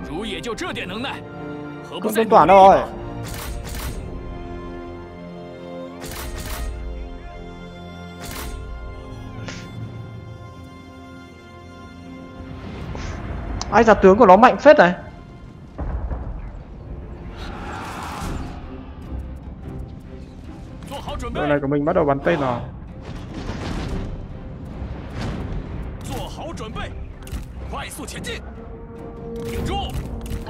Speaker 2: 也就这点能耐，何不
Speaker 1: công
Speaker 2: 再
Speaker 1: tôn
Speaker 2: 努
Speaker 1: toản
Speaker 2: 力
Speaker 1: đâu
Speaker 2: 一
Speaker 1: rồi
Speaker 2: 把？
Speaker 1: ai giả tướng của nó mạnh phết này
Speaker 2: 做好准备
Speaker 1: đội，này của mình bắt đầu bắn tên rồi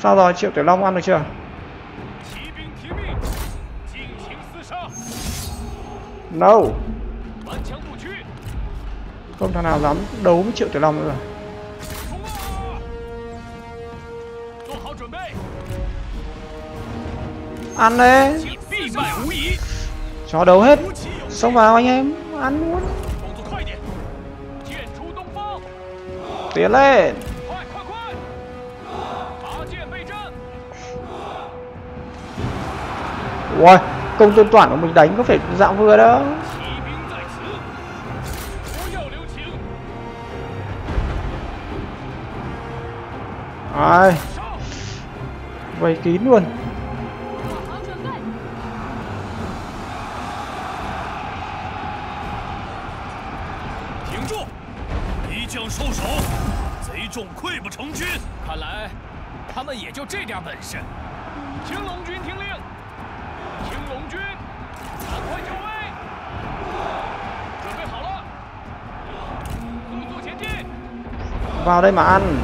Speaker 1: Sao rồi, Triệu Tiểu Long ăn được chưa? No. Không thằng nào dám đấu với Triệu Tiểu Long nữa rồi. Ăn đấy Chó đấu hết. Xông vào anh em. Ăn luôn. Tiến lên. Ui, công tôn toàn của mình đánh có phải dạo vừa
Speaker 6: đó.
Speaker 1: Ai? Vây kín luôn. vào đây mà ăn.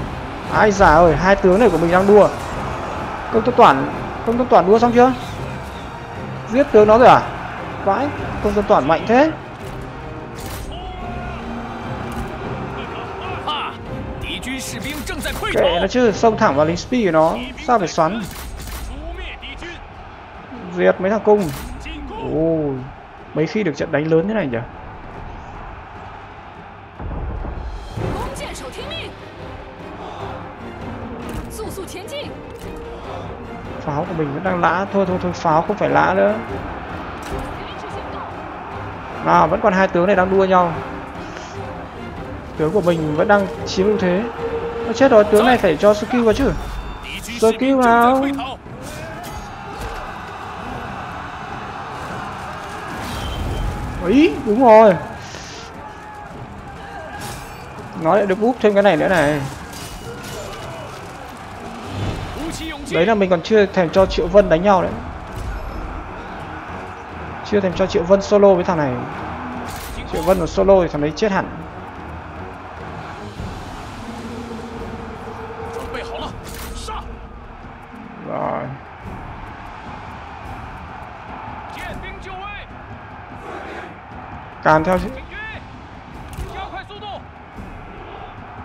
Speaker 1: Ai giả ơi, hai tướng này của mình đang đua. Công tôn toàn công tôn toàn đua xong chưa? Giết tướng nó rồi à? Vãi, công tôn toàn mạnh thế. Kệ nó chứ, xông thẳng vào lính speed của nó. Sao phải xoắn? Diệt mấy thằng cung. Ôi, mấy khi được trận đánh lớn thế này nhỉ? pháo của mình vẫn đang lã. Thôi thôi thôi, pháo không phải lã nữa. À vẫn còn hai tướng này đang đua nhau. Tướng của mình vẫn đang chiếm ưu thế. Nó chết rồi, tướng này phải cho skill vào chứ.
Speaker 5: Rồi skill
Speaker 1: nào ấy đúng rồi. Nó lại được úp thêm cái này nữa này.
Speaker 6: đấy
Speaker 1: là mình còn chưa thèm cho triệu vân đánh nhau đấy. Chưa thèm cho triệu vân solo với thằng này. Triệu vân một solo thì thằng đấy chết hẳn. Rồi. Càn theo
Speaker 6: chứ.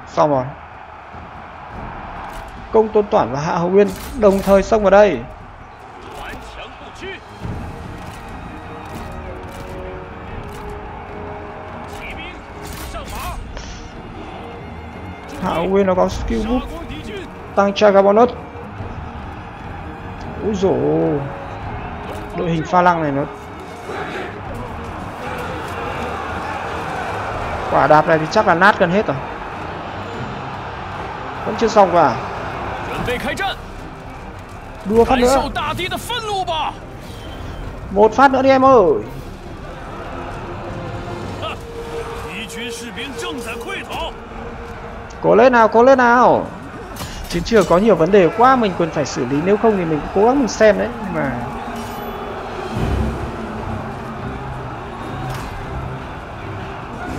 Speaker 1: Xong rồi công tôn toản và hạ hầu nguyên đồng thời xông vào đây. Hạ hầu nguyên nó có skill boost, tăng chaga bonus. Úi dồi đội hình pha lăng này nó quả đạp này thì chắc là nát gần hết rồi. Vẫn chưa xong cả
Speaker 6: 准备开战，
Speaker 1: đua phát
Speaker 6: 感
Speaker 1: nữa
Speaker 6: 受大地的愤怒吧！
Speaker 1: một phát nữa đi em ơi
Speaker 5: 敌军士兵正在溃逃。
Speaker 1: cố lên nào cố lên nào chiến trường có nhiều vấn đề quá mình cần phải xử lý nếu không thì mình cũng cố gắng mình xem đấy nhưng mà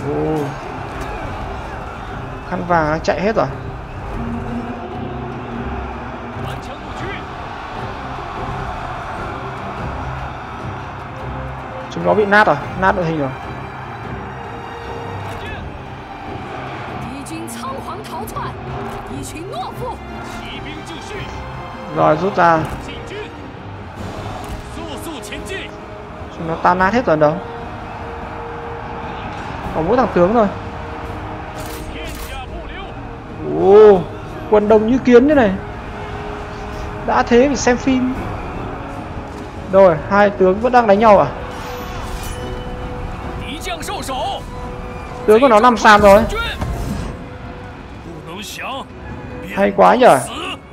Speaker 1: Ồ. khăn vàng đang chạy hết rồi nó bị nát rồi nát đội hình rồi. Rồi rút ra. Nó tan nát hết rồi đâu. Còn mỗi thằng tướng
Speaker 6: rồi
Speaker 1: ồ oh, quần đồng như kiến thế này. Đã thế thì xem phim. Rồi hai tướng vẫn đang đánh nhau à? Tướng của nó nằm sàn rồi. Hay quá nhở.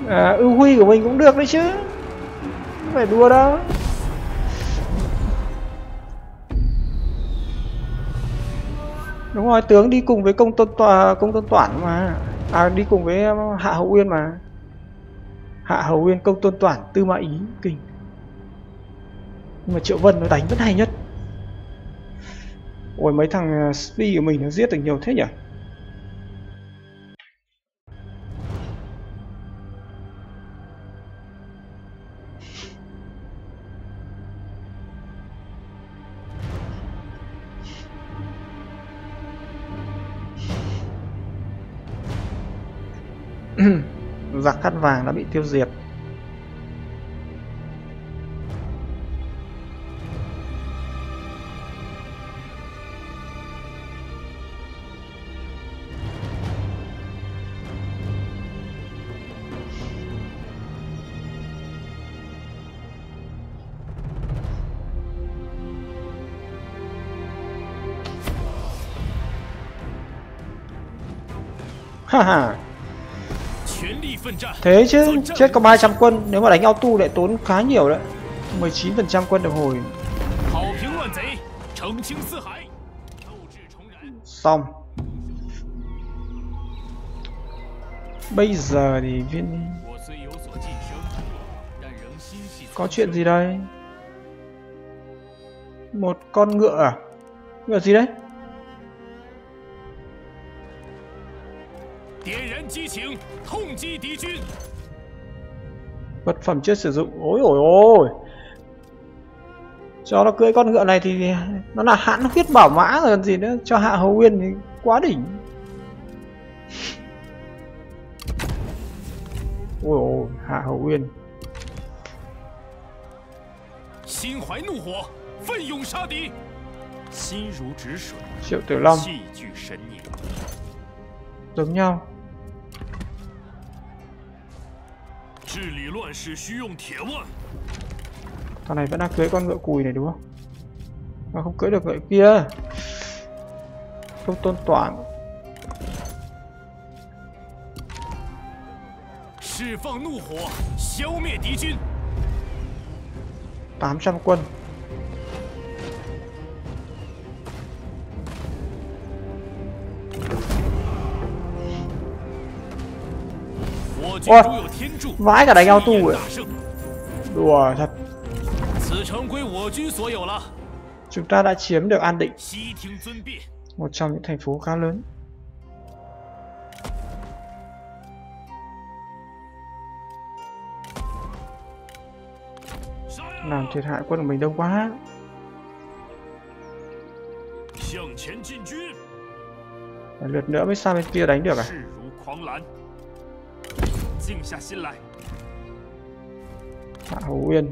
Speaker 1: À, Ưu huy của mình cũng được đấy chứ. Không phải đua đâu. Đúng rồi, tướng đi cùng với công tôn tòa, công tôn toản mà. À đi cùng với ờ, Hạ Hậu Uyên mà. Hạ Hậu Uyên, công tôn toản, tư mã ý, kinh. Nhưng mà Triệu Vân nó đánh vẫn hay nhất. Ôi, mấy thằng à, Speed của mình nó giết được nhiều thế nhỉ? Giặc cát vàng đã bị tiêu diệt. Thế chứ, chết có 300 quân, nếu mà đánh auto lại tốn khá nhiều đấy. 19% quân được hồi. Xong. Bây giờ thì viên Có chuyện gì đây? Một con ngựa à? Ngựa gì đấy? 点燃激情，痛击敌军。Vật phẩm chưa sử dụng. Ôi ôi ôi. Cho nó cưỡi con ngựa này thì nó là hãn huyết bảo mã rồi còn gì nữa. Cho Hạ Hầu Uyên thì quá đỉnh. Ôi ôi, Hạ Hầu Uyên.
Speaker 5: 心怀怒火，奋勇杀敌，
Speaker 6: 心如止水，
Speaker 1: Triệu Tử Long
Speaker 6: 气聚神凝。
Speaker 1: giống nhau.
Speaker 5: 治理乱世需用铁腕。
Speaker 1: Thằng này vẫn đang cưỡi con ngựa cùi này đúng không? Mà không cưỡi được ngựa kia. Không tôn toàn.
Speaker 5: 释放怒火，消灭敌军。
Speaker 1: 800 quân.
Speaker 5: Ôi,
Speaker 1: vãi cả đánh ao tu Đùa thật. Chúng ta đã chiếm được An Định Một trong những thành phố khá lớn. Làm thiệt hại quân của mình đâu quá. Lượt nữa mới sang bên kia đánh được à?
Speaker 5: 势如狂澜。静下心来，
Speaker 1: Hạ Hầu Uyên.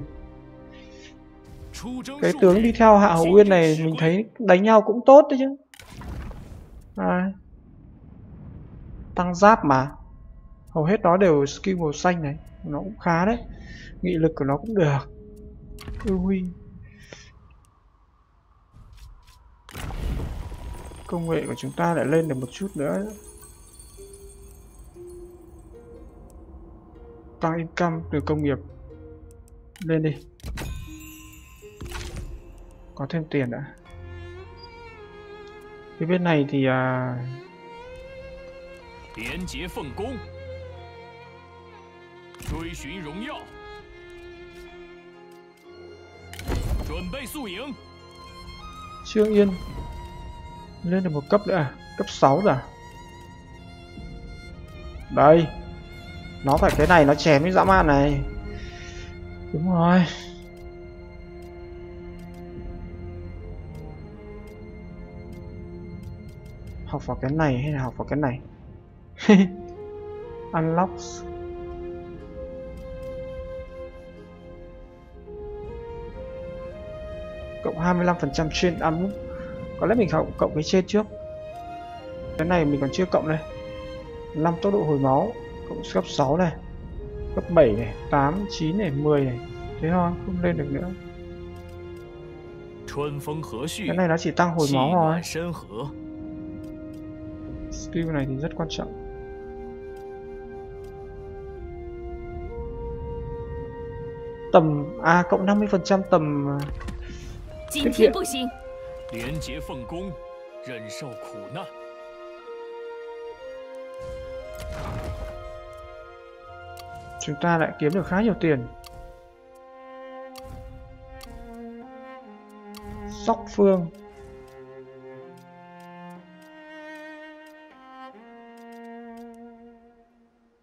Speaker 5: 出征
Speaker 1: Cái
Speaker 5: 数
Speaker 1: tướng
Speaker 5: 日
Speaker 1: đi theo Hạ Hầu Uyên này mình thấy đánh nhau cũng tốt đấy chứ. À. Tăng giáp mà. Hầu hết nó đều skill màu xanh này. Nó cũng khá đấy. Nghị lực của nó cũng được. Ưu huy. Công nghệ của chúng ta lại lên được một chút nữa. Tăng income từ công nghiệp. Lên đi. Có thêm tiền đã. Cái bên này thì à,
Speaker 2: 廉洁奉公，追寻荣耀，准备宿营。
Speaker 1: Trương Yên lên được một cấp nữa à? Cấp 6 rồi à? Đây. Nó phải cái này, nó chém với dã man này. Đúng rồi. Học vào cái này hay là học vào cái này? Unlocks. Cộng 25% trên ăn Có lẽ mình học cộng cái trên trước Cái này mình còn chưa cộng đây 5 tốc độ hồi máu cộng cấp 6 này cấp 7 này 8 9 này 10 này. Thế thôi không lên được nữa.
Speaker 6: Cái
Speaker 1: này nó chỉ tăng hồi máu thôi. skill này thì rất quan trọng. Tầm à cộng 50
Speaker 2: phần trăm tầm à, tiết kiệm.
Speaker 1: Chúng ta lại kiếm được khá nhiều tiền. Sóc phương.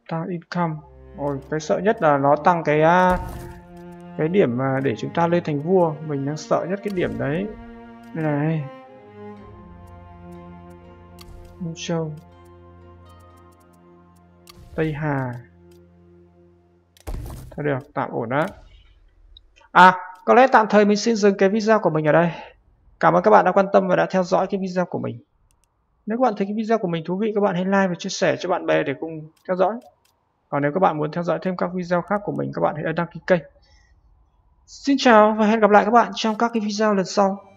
Speaker 1: Tăng income. Ôi, cái sợ nhất là nó tăng cái à, cái điểm mà để chúng ta lên thành vua. Mình đang sợ nhất cái điểm đấy. Đây này. Mưu Châu. Tây Hà. Thôi được, tạm ổn đó À, có lẽ tạm thời mình xin dừng cái video của mình ở đây. Cảm ơn các bạn đã quan tâm và đã theo dõi cái video của mình. Nếu các bạn thấy cái video của mình thú vị các bạn hãy like và chia sẻ cho bạn bè để cùng theo dõi. Còn nếu các bạn muốn theo dõi thêm các video khác của mình các bạn hãy đăng ký kênh. Xin chào và hẹn gặp lại các bạn trong các cái video lần sau.